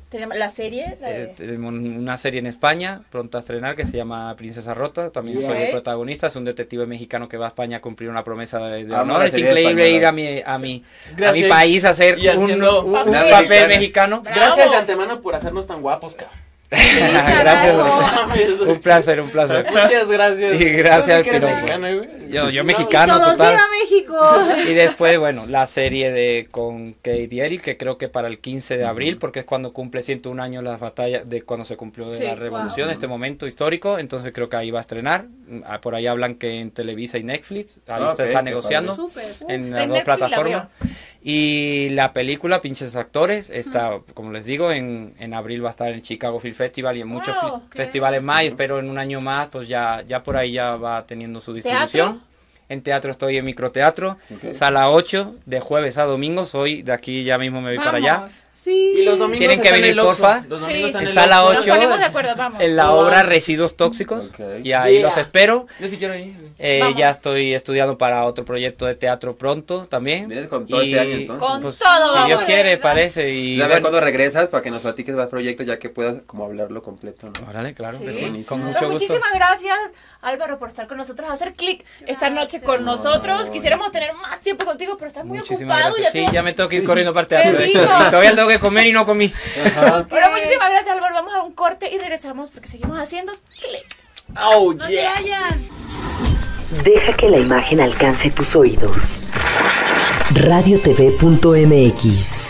Tenemos la serie. la de- Eh, tenemos una serie en España pronta a estrenar que se llama Princesa Rota. También soy el protagonista. Es un detective mexicano que va a España a cumplir una promesa de, de Amo honor. Es increíble ir a mi, a mi, a mi país a hacer un, un- un papel mexicano. Gracias de antemano por hacernos tan guapos, cabrón. Gracias. Un placer, un placer. Muchas gracias. Y gracias, ¿Tú que eres piropo. mexicano, güey? Yo, yo mexicano, todos, total. ¡Viva México! Y después, bueno, la serie de con Kate y Eric, que creo que para el 15 de abril, porque es cuando cumple 101 años la batalla de cuando se cumplió de Sí, la revolución, wow. este momento histórico, entonces creo que ahí va a estrenar. Ah, Por ahí hablan que en Televisa y Netflix, ahí Ah, se está negociando en las dos Netflix, la plataformas. Y la película, Pinches Actores, está, como les digo, en, en abril va a estar en Chicago Film Festival y en muchos Wow, festivales más. Y espero en un año más, pues ya, ya por ahí ya va teniendo su distribución. En teatro estoy en microteatro, Ok. sala 8, de jueves a domingo. Soy de aquí ya mismo me voy para allá. Sí. Y los domingos Tienen que venir, porfa. Los Sí. domingos están en sala Oxxo. Nos ocho. ponemos de acuerdo, vamos. En la Oh, obra. Residuos Tóxicos. Ok. Y ahí Yeah. los espero. Yo sí quiero ir. Eh, ya estoy estudiando para otro proyecto de teatro pronto también. Vienes con todo este año, entonces. Con pues, todo, Si Dios quiere, parece. Y Ya ve bueno, cuando regresas para que nos platiques más proyectos ya que puedas como hablarlo completo, ¿no? Órale, claro que Sí. sí. Con Pero mucho gusto. muchísimas gracias, Álvaro, por estar con nosotros, hacer clic esta noche con nosotros. Quisiéramos tener más tiempo contigo, pero estás muy Muchísimas ocupado. gracias. Ya Sí, ya me tengo que ir corriendo parte de Todavía tengo que comer y no comí. Pero muchísimas gracias, Álvaro. Vamos a un corte y regresamos porque seguimos haciendo clic. Oh, No se yes. Deja que la imagen alcance tus oídos. Radiotv.mx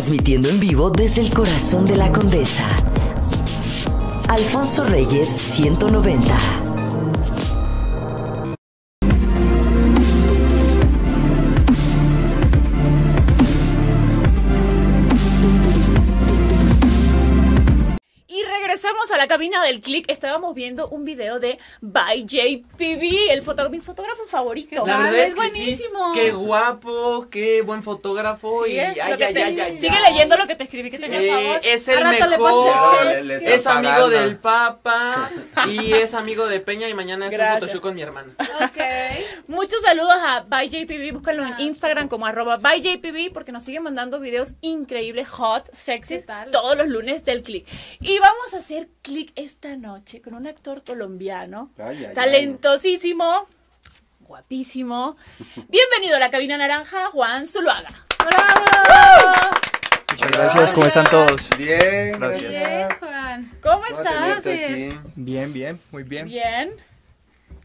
transmitiendo en vivo desde el corazón de la condesa. Alfonso Reyes 190. Cabina del click. Estábamos viendo un video de By JPB, el foto mi fotógrafo favorito. La verdad es es que sí, buenísimo. Qué guapo, qué buen fotógrafo. Sí, y ¿eh? ay, Lo que ay, te- ay, ay, Sigue leyendo lo que te escribí que tenía Eh, favor. es el le mejor. Le- le- le Es está amigo pagando. del Papa y es amigo de Peña y mañana es Gracias. un photoshoot con mi hermana. Ok. Muchos saludos a ByJPB, búscalo en Ah, Instagram como arroba ByJPB porque nos siguen mandando videos increíbles, hot, sexys, todos los lunes del click. Y vamos a hacer click esta noche con un actor colombiano, Ay, ay, talentosísimo, guapísimo. Bienvenido a la cabina naranja, Juan Zuluaga. ¡Bravo! Muchas gracias, ¿cómo están todos? Bien, Gracias. Bien, Juan. ¿Cómo Vamos a estás? Bien, bien, muy bien. Bien.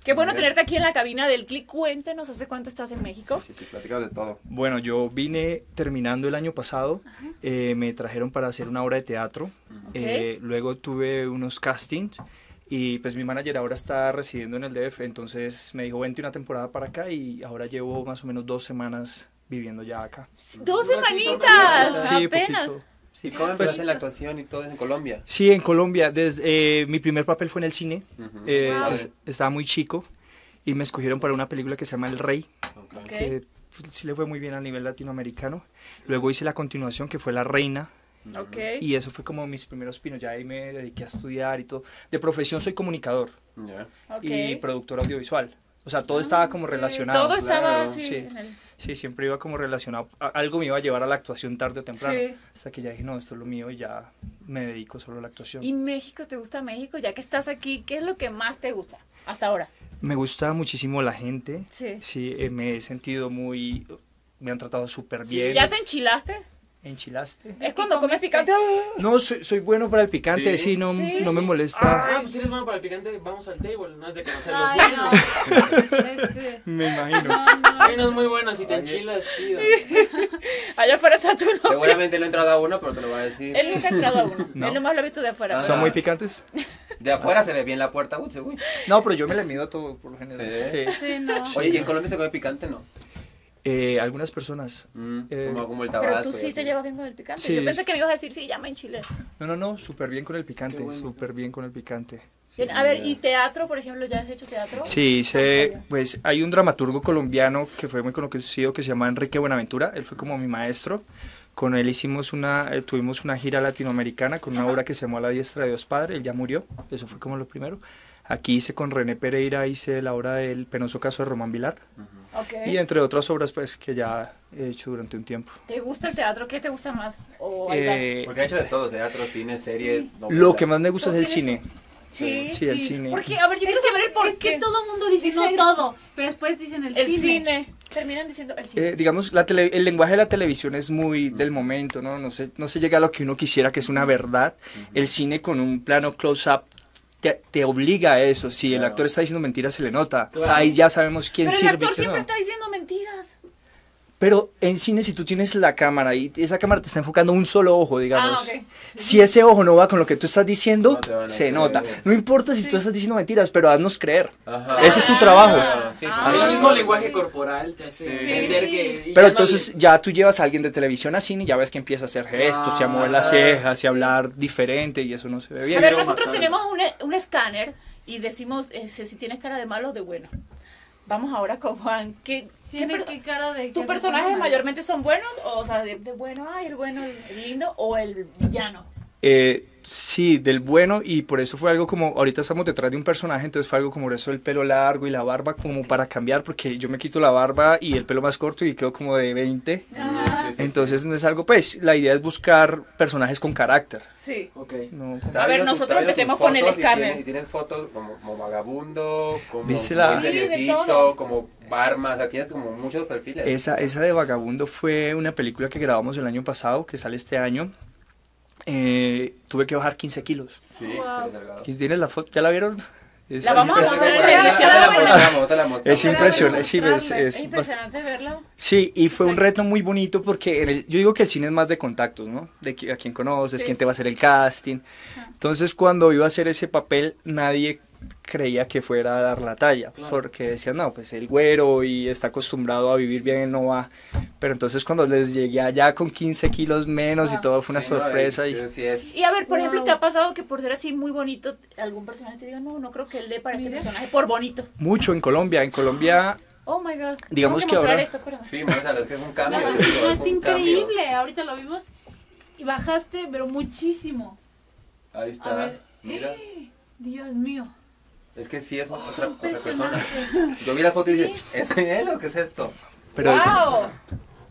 Qué bueno Bien. tenerte aquí en la cabina del click. Cuéntenos, ¿hace cuánto estás en México? Sí, sí, platicamos de todo. Bueno, yo vine terminando el año pasado, eh, me trajeron para hacer una obra de teatro, eh, luego tuve unos castings y pues mi manager ahora está residiendo en el DF, entonces me dijo vente una temporada para acá y ahora llevo más o menos dos semanas viviendo ya acá. Dos semanitas, Sí, apenas. poquito. ¿Y cómo Pues- empezaste en la actuación y todo en Colombia? Sí, en Colombia, desde, eh, mi primer papel fue en el cine, Ujú. eh, Wow. es- estaba muy chico y me escogieron para una película que se llama El Rey, Ok. que pues, sí le fue muy bien a nivel latinoamericano. Luego hice la continuación que fue La Reina. Ok. Y eso fue como mis primeros pinos. Ya ahí me dediqué a estudiar y todo. De profesión soy comunicador Ya. ok. y productor audiovisual. O sea, todo estaba como relacionado. Todo estaba claro, así. sí. en el- Sí, siempre iba como relacionado. Algo me iba a llevar a la actuación tarde o temprano. Sí. Hasta que ya dije, no, esto es lo mío y ya me dedico solo a la actuación. ¿Y México? ¿Te gusta México? Ya que estás aquí, ¿qué es lo que más te gusta hasta ahora? Me gusta muchísimo la gente. Sí. Sí, eh, me he sentido muy... Me han tratado súper Sí, bien. ¿Ya te enchilaste? ¿Enchilaste? Es cuando comes picante. No, soy, soy bueno para el picante, sí, Sí. no, Sí. no me molesta. Ah, pues si eres bueno para el picante, vamos al table, no es de conocer los Ay, no. Este, Me imagino. no, no. Hay unos muy buenos y te Oye. enchilas, chido. Allá afuera está tu novio. Seguramente no he entrado a uno, pero te lo voy a decir. Él nunca ha entrado a uno. No. Él nomás lo ha visto de afuera. Ah. ¿Son muy picantes? De afuera se ve bien la puerta, uy, uy. No, pero yo me le mido a todo por lo general. Sí. Sí. Sí, no. Oye, ¿y en Colombia se come picante no? Eh, algunas personas. Mm, Eh, como, como el Pero tabasco. tú y sí te llevas bien con el picante. Sí. Yo pensé que me ibas a decir, sí, ya me enchilé. No, no, no, súper bien con el picante, bueno. súper bien con el picante. Bien, a ver, ¿y teatro, por ejemplo? ¿Ya has hecho teatro? Sí, hice, sabía. pues hay un dramaturgo colombiano que fue muy conocido que se llama Enrique Buenaventura, él fue como mi maestro. Con él hicimos una, eh, tuvimos una gira latinoamericana con una obra que se llamó La diestra de Dios Padre, él ya murió, eso fue como lo primero. Aquí hice con René Pereira, hice la obra del penoso caso de Román Vilar Ok. y entre otras obras pues que ya he hecho durante un tiempo. ¿Te gusta el teatro? ¿Qué te gusta más? ¿O? Eh, Porque ha hecho de todo, teatro, cine, serie. novela. lo que más me gusta es el cine. sí, sí, el cine. Porque, a ver, yo Es quiero que, saber el por es que qué. todo el mundo dice no todo, pero después dicen el, El cine. cine. Terminan diciendo el cine. Eh, digamos, la tele- el lenguaje de la televisión es muy del momento, ¿no? No se, no se llega a lo que uno quisiera, que es una verdad. El cine con un plano close-up te, te obliga a eso. Si el Claro. actor está diciendo mentiras, se le nota. Claro. Ahí ya sabemos quién Pero el sirve. actor y quién siempre no. está diciendo mentiras. Pero en cine, si tú tienes la cámara y esa cámara te está enfocando un solo ojo, digamos. Ah. Si ese ojo no va con lo que tú estás diciendo, No se creer. nota. No importa si tú estás diciendo mentiras, pero haznos creer. Ajá. Ese es tu trabajo. Sí, Ah, el mismo sí. lenguaje corporal Sí. que... Pero no entonces ya tú llevas a alguien de televisión a cine y ya ves que empieza a hacer gestos y a mover las Claro. cejas y a hablar diferente y eso no se ve A bien. ver, Quiero nosotros matar. tenemos un, un escáner y decimos eh, si si tienes cara de malo o de bueno. Vamos ahora con Juan. ¿Qué, qué Tiene qué cara de... ¿Tus personajes mayormente son buenos? O, o sea, de, de bueno, ay, el bueno, el, el lindo, o el villano. Eh, sí, del bueno y por eso fue algo como, ahorita estamos detrás de un personaje, entonces fue algo como eso el pelo largo y la barba como para cambiar, porque yo me quito la barba y el pelo más corto y quedo como de 20. Sí, sí, sí. Entonces no es algo, pues la idea es buscar personajes con carácter. Sí. Ok. No, Estaba A ver, nosotros empecemos con el y escáner. tienes- Y tienes fotos como, como vagabundo, como ¿Viste muy la- seriecito, como barma, o sea, tienes como muchos perfiles. Esa, esa de Vagabundo fue una película que grabamos el año pasado, que sale este año. Eh, tuve que bajar 15 kilos. Sí, Wow. ¿Tienes la foto? ¿Ya la vieron? Es, La vamos a mostrar. Es impresionante, sí, es, es Es impresionante verla. Sí, y fue un reto muy bonito porque en el- yo digo que el cine es más de contactos, ¿no? De qui- a quién conoces, Sí. quién te va a hacer el casting. Entonces, cuando iba a hacer ese papel, nadie creía que fuera a dar la talla, Claro. porque decían, no, pues el güero y está acostumbrado a vivir bien, no va. Pero entonces cuando les llegué allá con 15 kilos menos y Ah, todo fue una Sí, no, sorpresa. y- y, sí es. Y a ver, por ejemplo, Wow. ¿te ha pasado que por ser así muy bonito, algún personaje te diga, no, no creo que él dé para este Mira. personaje por bonito? Mucho en Colombia, en Colombia Oh my god. Digamos que mostrar ahora- esto. Sí, muéstralo, es que es un cambio. No, no, está un cambio. increíble. Ahorita lo vimos y bajaste, pero muchísimo. Ahí A está, ver. mira. Dios mío. Es que sí es otra, otra persona. Yo vi la foto y dije, ¿es él o qué es esto? pero ¡Wow!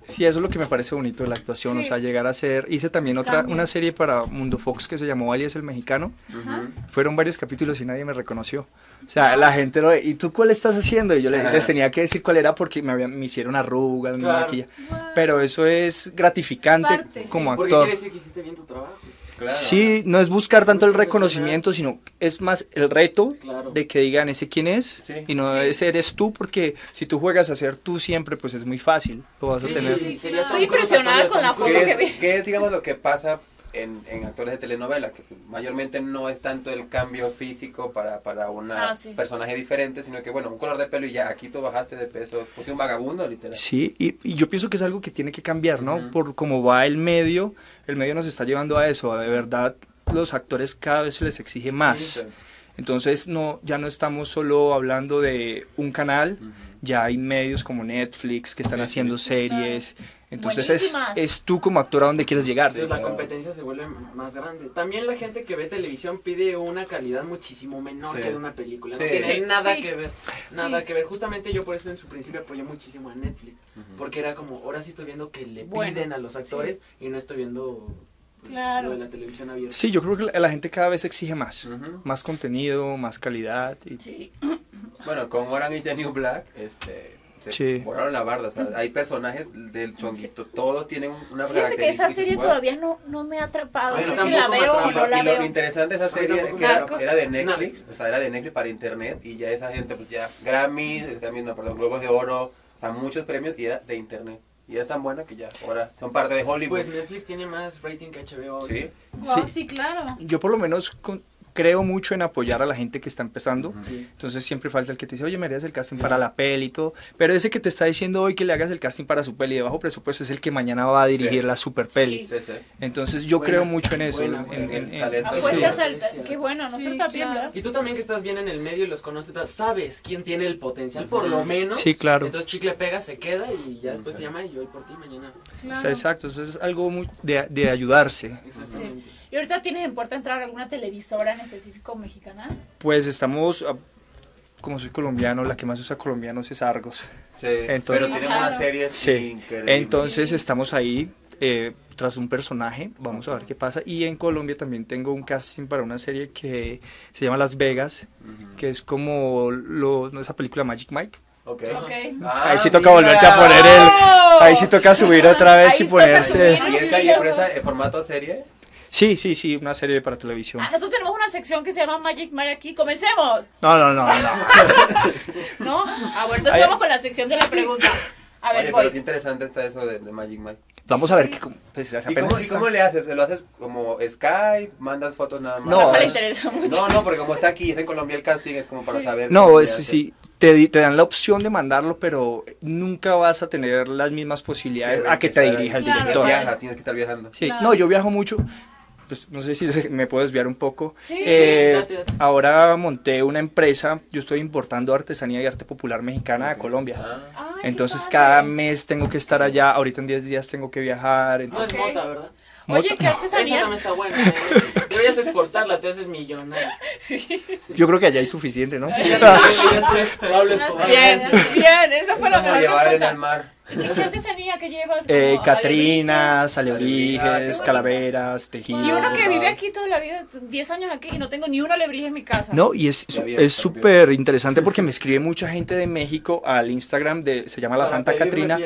sí, eso es lo que me parece bonito de la actuación, Sí. o sea, llegar a ser... Hice también otra, una serie para Mundo Fox que se llamó Alias el Mexicano. Ujú. Fueron varios capítulos y nadie me reconoció. O sea, la gente lo ¿y tú cuál estás haciendo? Y yo les, les tenía que decir cuál era porque me, habían, me hicieron arrugas, me Claro. maquilla. Pero eso es gratificante Parte. como actor. quiere decir que hiciste bien tu trabajo. Claro. Sí, no es buscar tanto el reconocimiento, sino es más el reto Claro. de que digan ese quién es Sí. y no ese eres tú, porque si tú juegas a ser tú siempre, pues es muy fácil, lo vas a Sí, tener. sí. sería Estoy impresionada con la foto que ¿Qué vi. qué es, digamos, lo que pasa en, en actores de telenovela? Que mayormente no es tanto el cambio físico para, para un Ah, sí. personaje diferente, sino que, bueno, un color de pelo y ya, aquí tú bajaste de peso, fuiste un vagabundo, literal. Sí, y, y yo pienso que es algo que tiene que cambiar, ¿no? Ujú. Por cómo va el medio, el medio nos está llevando a eso, a de verdad los actores cada vez se les exige más. Sí, sí. Entonces no, ya no estamos solo hablando de un canal, ya hay medios como Netflix que están Sí, haciendo series. Entonces es, es tú como actor a donde quieres llegar. Entonces la competencia se vuelve más grande. También la gente que ve televisión pide una calidad muchísimo menor Sí. que de una película. No tiene Sí. nada Sí. que ver. Sí. Nada que ver. Justamente yo por eso en su principio apoyé muchísimo a Netflix. Porque era como, ahora sí estoy viendo que le Bueno, piden a los actores y no estoy viendo pues, Claro. lo de la televisión abierta. Sí, yo creo que la, gente cada vez exige más. Más contenido, más calidad. y- Sí. Bueno, con Orange is the New Black, este, se Sí. borraron la barda. O sea, hay personajes del chonguito, todos tienen una Fíjate que esa serie igual. todavía no, no me ha atrapado. Bueno, Estoy que la veo o no lo, la y lo veo. interesante de esa serie tampoco que me era, era de. Netflix, o sea, era de Netflix para internet y ya esa gente pues ya Grammys, Grammys no, perdón, Globos de Oro, o sea, muchos premios y era de internet. Y es tan buena que ya ahora son parte de Hollywood. Pues Netflix tiene más rating que HBO. sí. Wow, Sí. sí, claro. Yo por lo menos con- creo mucho en apoyar a la gente que está empezando. Sí. Entonces siempre falta el que te dice, oye, me harías el casting para la peli y todo. Pero ese que te está diciendo hoy que le hagas el casting para su peli de bajo presupuesto es el que mañana va a dirigir Sí. la super peli. Sí, sí. Entonces yo Buena, creo mucho en eso. buena, en- buena. en- en- El talento. Apuestas Sí. al... Sí. Qué bueno, no Sí, está bien. Y tú también que estás bien en el medio y los conoces, sabes quién tiene el potencial, por lo menos. Sí, claro. Entonces chicle pega, se queda y ya después te llama y yo voy por ti mañana. o sea, exacto, eso es algo muy de, de ayudarse. Exactamente. ¿Y ahorita tienes en puerta entrar alguna televisora en específico mexicana? Pues estamos, ah, como soy colombiano, la que más usa colombianos es Argos. Sí, Entonces- pero Sí, tienen claro. una serie Sí. increíble. Entonces estamos ahí eh, tras un personaje, vamos a ver qué pasa. Y en Colombia también tengo un casting para una serie que se llama Las Vegas, Ujú. que es como lo, ¿no? esa película Magic Mike. Ok. Ok. Ah, ahí sí toca mira. volverse a poner el... Ahí sí toca subir otra vez Ahí y ponerse... subir. ¿Y esta y por esa en formato serie? Sí, sí, sí, una serie para televisión. Ah, nosotros tenemos una sección que se llama Magic Mike aquí. ¡Comencemos! No, no, no, no. ¿No? Ah, bueno, entonces Ay. vamos con la sección de la pregunta. A ver, Oye, voy. pero qué interesante está eso de, de Magic Mike. Vamos a ver qué... Pues, ¿Y cómo, y cómo le haces? ¿Lo haces como Skype? ¿Mandas fotos nada más? No, le interesa mucho. No, no, porque como está aquí, es en Colombia el casting, es como para saber. No, cómo es, le hace. sí, te, te dan la opción de mandarlo, pero nunca vas a tener las mismas posibilidades a que te dirija el Claro, director. Viaja, tienes que estar viajando. Sí, Claro. no, yo viajo mucho. Pues no sé si me puedo desviar un poco. Sí. Eh, date, date. ahora monté una empresa, yo estoy importando artesanía y arte popular mexicana a Colombia. Ah, Ay, Entonces cada mes tengo que estar allá, ahorita en 10 días tengo que viajar. No entonces- es mota, ¿verdad? Oye, qué Esa artesanía. también está buena. ¿eh? Deberías exportarla, te haces millonario. Sí. yo creo que allá hay suficiente, ¿no? Ya sé, ya sé. Pablo Escobar. Bien, bien, esa fue la mejor llevar respuesta. al mar. ¿Y ¿Qué, artesanía que llevas? Eh, Catrinas, Ah, alebrijes, bonito. calaveras, tejidos. Y uno que vive aquí toda la vida, 10 años aquí, y no tengo ni un alebrije en mi casa. No, y es vi, es súper interesante porque me escribe mucha gente de México al Instagram de, se llama La Santa Catrina.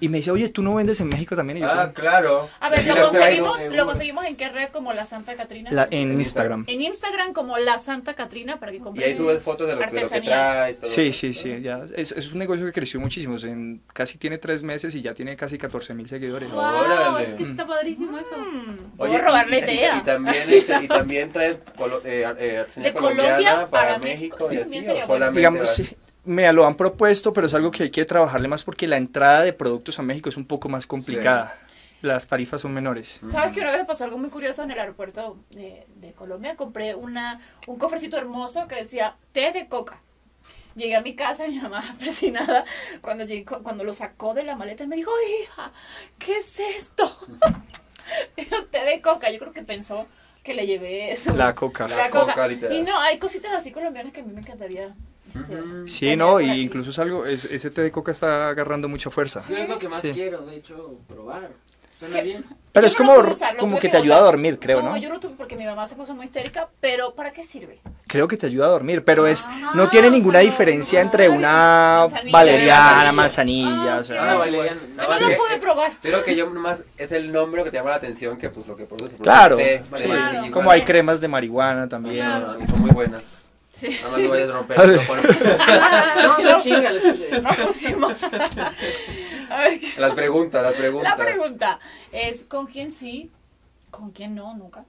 Y me dice, oye, ¿tú no vendes en México también? Y yo, Ah, claro. A ver, Sí, ¿lo conseguimos. ¿lo conseguimos en qué red? Como la Santa Catrina. "La- en Instagram. En Instagram como la Santa Catrina para que Y compren. ahí subes fotos de lo, de lo que traes. todo Sí, sí, sí, ya. Es, es un negocio que creció muchísimo, en, casi tiene tres meses y ya tiene casi 14 mil seguidores. Wow, Órale. es que está padrísimo eso. Mm, Oye, puedo robar la y, y- idea. Y, también, este, y también traes colo- eh, eh, De Colombia colombiana para, para México México. Sí, y así, o solamente Digamos, vas- sí, me lo han propuesto, pero es algo que hay que trabajarle más porque la entrada de productos a México es un poco más complicada. Las tarifas son menores. ¿Sabes que una vez me pasó algo muy curioso en el aeropuerto de, de Colombia? Compré una, un cofrecito hermoso que decía té de coca. Llegué a mi casa y mi mamá presionada cuando, llegué- cuando lo sacó de la maleta me dijo, hija, ¿qué es esto? Dijo, té de coca. Yo creo que pensó que le llevé eso. La coca. La coca, literal. Y no, hay cositas así colombianas que a mí me encantaría. Este. Sí, no, y aquí. incluso es algo, es- ese té de coca está agarrando mucha fuerza. Sí, es lo que más Sí. quiero, de hecho, probar. Suena ¿Qué? bien. Pero Yo es no como, usar, como que que te ayuda a dormir, creo, ¿no? No, yo lo tuve porque mi mamá se puso muy histérica, pero ¿para qué sirve? Creo que te ayuda a dormir, pero es Ah, no tiene o ninguna sea, no, diferencia no, entre no, una manzanilla, valeriana, manzanilla. Ah, o sea, Yo no lo pude probar. Creo que yo nomás es el nombre que te llama la atención que pues lo que produce. Claro, té, sí. té, Claro. como hay cremas de marihuana también. Claro. Y son muy buenas. Sí. Nada más no vayas a romper el micrófono. No, no, chingale. No pusimos. A ver, ¿qué- Las preguntas, las preguntas. la pregunta es: ¿con quién sí? ¿Con quién no? Nunca.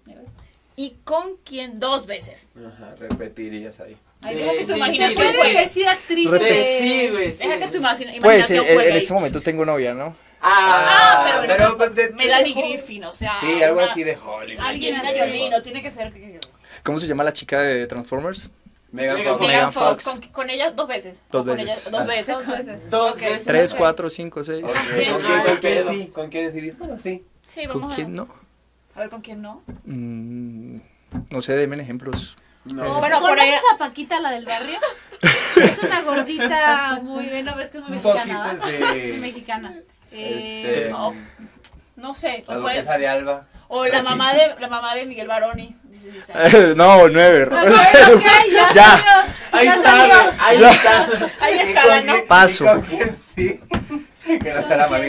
¿Y con quién dos veces? Ajá, repetirías ahí. Ay, deja que tu sí, imaginación sí, puede sí. juegue. decir actriz. Sí, güey, sí. Deja que tu imagina- Pues imaginación eh, juegue. en ahí. este momento tengo novia, ¿no? Ah, Ah, pero, pero, de- Melanie de- Griffin, o sea. Sí, algo una- así de Hollywood. Alguien Alguien Angelina así. Jolie, no tiene que ser. ¿Cómo se llama la chica de Transformers? Megan Megan Fox. Megan Fox. Fox. Con, con ella dos veces. Dos veces. ella dos veces. Dos veces. Dos Ok. veces. Tres, cuatro, cinco, seis. Ok, Bien. ¿Con quién, con quién sí? ¿Con quién sí? Bueno, sí. Sí, vamos ¿Con a quién no? A ver con quién no. Mm, no sé, denme ejemplos. No. Oh, Bueno, por ¿Conoces ella- a Paquita, la del barrio? es una gordita muy, bueno, ves que es muy mexicana, de... Mexicana. Eh, Este, no. No sé. la o puede- duquesa de Alba. O la mamá de la mamá de Miguel Baroni. Sabe. no, nueve. ok, ok, ya. Ya. salió, Ahí ya está, ahí Ya. está. Ahí ¿Y está, con ¿no? quién- Paso. ¿Y con quién sí? que no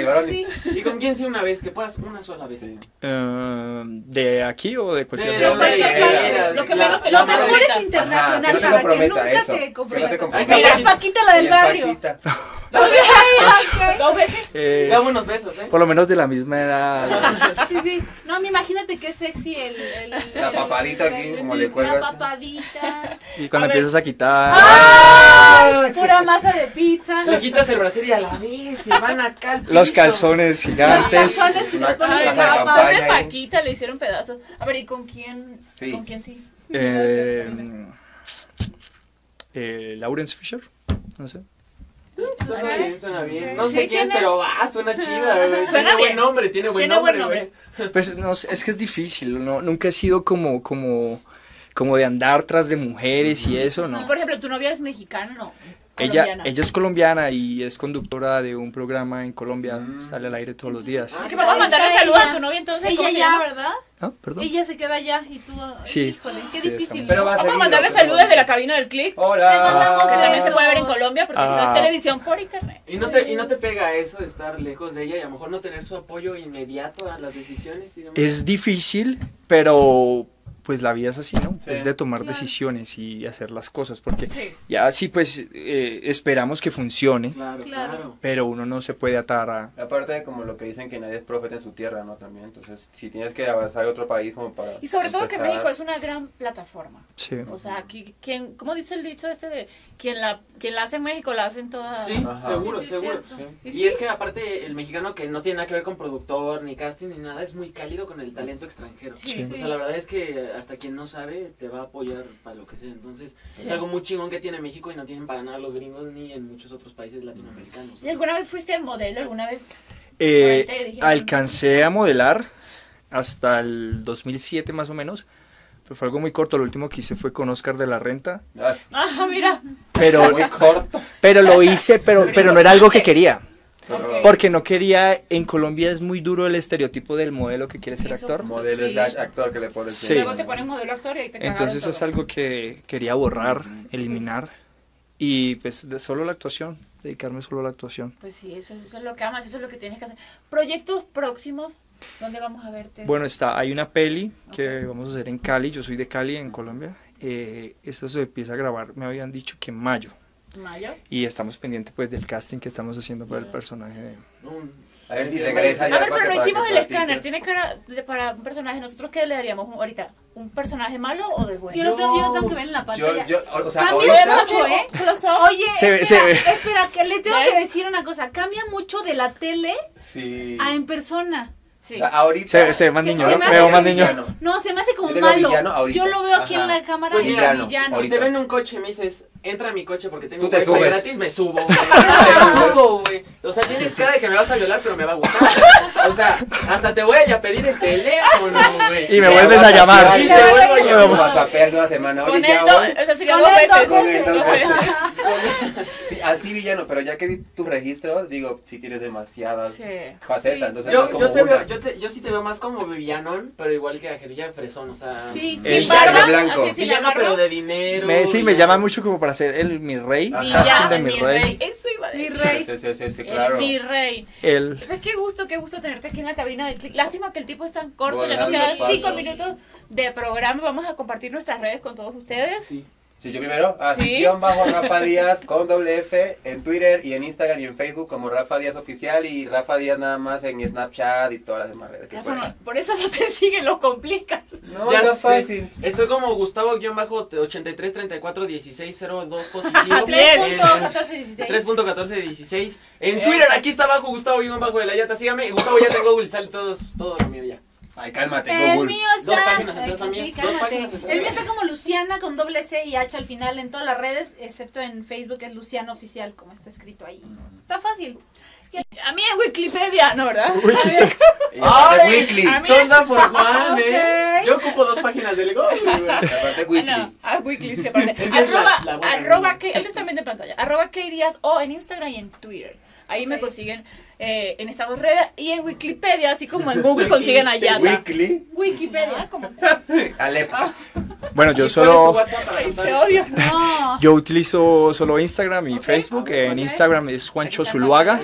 Baroni. ¿Y con quién sí una vez? Que puedas una sola vez. Sí. Eh, ¿De aquí o de cualquier De lugar? Lo que- menos te mejor es internacional Ajá, que no te para que nunca eso, te que no comprometa. te Ay, comprometa. mira, Es Paquita, la del barrio. Paquita. Dos veces. Eh, Da buenos besos, ¿eh? por lo menos de la misma edad. Sí, sí. No, me imagínate qué sexy el... el- La el- papadita aquí, el- como le cuelgas. La papadita. Y cuando A ver. empiezas a quitar. ¡Ay! Pura masa de pizza. Le quitas el brasier y a la vez se van acá al Los calzones gigantes. Calzones y Una de la ahí. Paquita le hicieron pedazos. A ver, ¿y con quién? Sí. ¿Con quién sí? Eh, eh, Lawrence Fisher. No sé. Suena bien, suena bien. No Sí, sé quién pero va, suena chida, güey. Suena Tiene bien. buen nombre, tiene buen Tiene nombre, güey. Pues no sé, es que es difícil. No, nunca he sido como, como, como de andar tras de mujeres y eso, Y no. por ejemplo, tu novia es mexicana, Ella, ella es colombiana y es conductora de un programa en Colombia. Mm. Sale al aire todos los días. Ah, que vamos a mandarle saludos a tu novia entonces. ¿cómo Ella se ya, llama? ¿verdad? ¿Ah? ¿Perdón? Ella se queda allá y tú, Sí. híjole, qué Sí, difícil. Pero va Vamos a mandarle pero- saludos desde la cabina del click. Mandamos Que también se puede ver en Colombia porque Ah. es televisión por internet. ¿Y no, te, ¿Y no te pega eso de estar lejos de ella y a lo mejor no tener su apoyo inmediato a las decisiones? Y demás? Es difícil, pero pues la vida es así, ¿no? Sí. Es de tomar Claro. decisiones y hacer las cosas, porque Sí. ya sí, pues eh, esperamos que funcione, Claro, Claro. pero uno no se puede atar a... Aparte de como lo que dicen que nadie es profeta en su tierra, ¿no? También, entonces, si tienes que avanzar a otro país como para... Y sobre todo que México es una gran plataforma. Sí. O sea, aquí, quien, ¿cómo dice el dicho este de quien la, quien la hace en México la hace en toda... Sí, Ajá. seguro, Sí, seguro. Y Y sí. es que aparte el mexicano que no tiene nada que ver con productor, ni casting, ni nada, es muy cálido con el talento extranjero. Sí. O sea, la verdad es que hasta quien no sabe te va a apoyar para lo que sea. Entonces, Sí. es algo muy chingón que tiene México y no tienen para nada los gringos ni en muchos otros países latinoamericanos. ¿Y alguna vez fuiste modelo? ¿Alguna vez? Eh, dijeron- alcancé a modelar hasta el 2007 más o menos, pero fue algo muy corto, lo último que hice fue con Oscar de la Renta, Ah, Ah, mira. pero, muy corto. pero lo hice, pero, pero no era algo que quería. Porque no quería, en Colombia es muy duro el estereotipo del modelo que quiere ser Eso, actor. Modelo sí. slash actor que le pones. Sí. Luego te ponen modelo actor y ahí te Entonces todo. es algo que quería borrar, eliminar y pues de solo la actuación, dedicarme solo a la actuación. Pues sí, eso, eso es lo que amas, eso es lo que tienes que hacer. Proyectos próximos, ¿dónde vamos a verte? Bueno, está, hay una peli que vamos a hacer en Cali, yo soy de Cali, en Colombia. Eh, esto se empieza a grabar, me habían dicho que en mayo. Mayo. Y estamos pendientes pues del casting que estamos haciendo para el personaje de... A ver si regresa A ya. ver, para pero no hicimos el escáner, tiene cara de, para un personaje. ¿Nosotros qué le daríamos ahorita? ¿Un personaje malo o de bueno? Yo no, tengo, yo no tengo que ver en la pantalla. yo, o sea, Cambia mucho, ¿eh? Oye, Se ve- espera, se ve. espera, que le tengo que decir una cosa. Cambia mucho de la tele Sí. a en persona. Sí. O sea, ahorita... Se, se ve más niño, ¿no? Veo más niño. No, se me hace como Yo malo. villano. Yo lo veo aquí Ajá. en la cámara Pues y villano. villano. Si te ven en un coche y me dices, entra a mi coche porque tengo te wifi gratis, me subo, güey. Me subo, güey. O sea, tienes cara de que me vas a violar, pero me va a gustar. O sea, hasta te voy a ir a pedir el teléfono, güey. Y me vuelves vas a llamar. Y te vuelvo a de una semana. Con Oye, ya hoy. o sea, sería Con dos veces. Sí, así villano, pero ya que vi tu registro, digo, sí tienes demasiadas Sí. facetas, Sí. entonces no Yo, yo, te una. veo, yo, te, yo sí te veo más como villanón, pero igual que a Jerilla Fresón, o sea... Sí, barba, así sin la Villano, pero de dinero. Me, sí, me llama mucho como para ser el mi rey. Ajá. Mi casting ya, de mi rey. Eso iba a Mi decir. rey. Sí, sí, sí, sí, El claro. mi rey. El, Pues qué gusto, qué gusto tenerte aquí en la cabina de click. Lástima que el tipo es tan corto, ya nos quedan cinco minutos de programa. Vamos a compartir nuestras redes con todos ustedes. Sí. Sí, yo primero, así Sí. guion bajo Rafa Díaz con doble F en Twitter y en Instagram y en Facebook como Rafa Díaz Oficial y Rafa Díaz nada más en Snapchat y todas las demás redes que Rafa, puedan. no- por eso no te siguen, lo complicas. No, Ya no fácil. Estoy como Gustavo guion bajo 83 34 16 02 positivo. Bien. En- 3.1416. 3.1416. En. Twitter, aquí está abajo Gustavo guion bajo de la Yata. Sígame. Y Gustavo ya tengo Google, sale todos, todo lo mío ya. Ay, cálmate, El Google. mío Dos está. Ay, sí, dos cálmate. páginas. El mío está como Luciana con doble C y H al final en todas las redes, excepto en Facebook es Luciana Oficial, como está escrito ahí. Está fácil. Es que A mí en Wikipedia, ¿no, verdad? Y aparte Ay, Weekly. a mí- Sonda por Juan, eh. Ok. Yo ocupo dos páginas del Google, güey. Aparte Ah, Weekly. no, a Weekly, sí, aparte. Es que es arroba, la- la buena, arroba, ¿no? que, él está también de pantalla. Arroba K Díaz o en Instagram y en Twitter. Ahí me consiguen eh, en estas dos redes y en Wikipedia, así como en Google consiguen allá. Weekly. Wikipedia, ¿cómo se Alepa. Bueno, yo ¿Y cuál es tu solo, odio. no. yo utilizo solo Instagram y Facebook. En. Instagram es Juancho Zuluaga,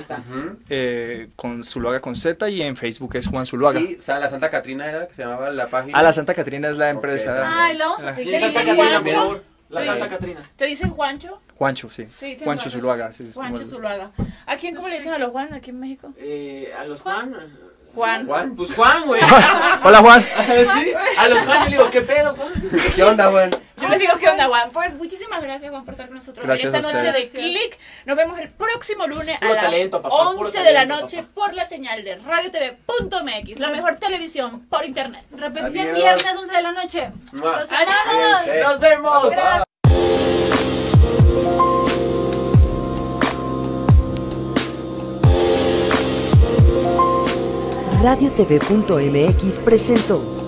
eh, con Zuluaga con Z, y en Facebook es Juan Zuluaga. Y la Santa Catrina era la que se llamaba la página. Ah, la Santa Catrina es la empresa. Ay, la vamos a Ah. seguir. Santa Catrina, Juancho? por favor. La. Santa Catrina. ¿Te dicen Juancho? Juancho, sí. Dicen Juancho Zuluaga. sí, Juancho Zuluaga. ¿A quién cómo le dicen a los Juan aquí en México? Eh, a los Juan. Juan. Juan. Pues Juan, güey. Hola, Juan. sí. A los Juan yo le digo, ¿qué pedo, Juan? ¿Qué onda, Juan? Yo les digo, ¿qué onda, Juan? Pues muchísimas gracias, Juan, por estar con nosotros Gracias en esta noche de. Click. Nos vemos el próximo lunes a las talento, papá, puro 11 de la noche papá. por la señal de radiotv.mx, la mejor televisión por internet. Repetición viernes 11 de la noche. Cuídense. Nos vemos. Gracias. Radiotv.mx presentó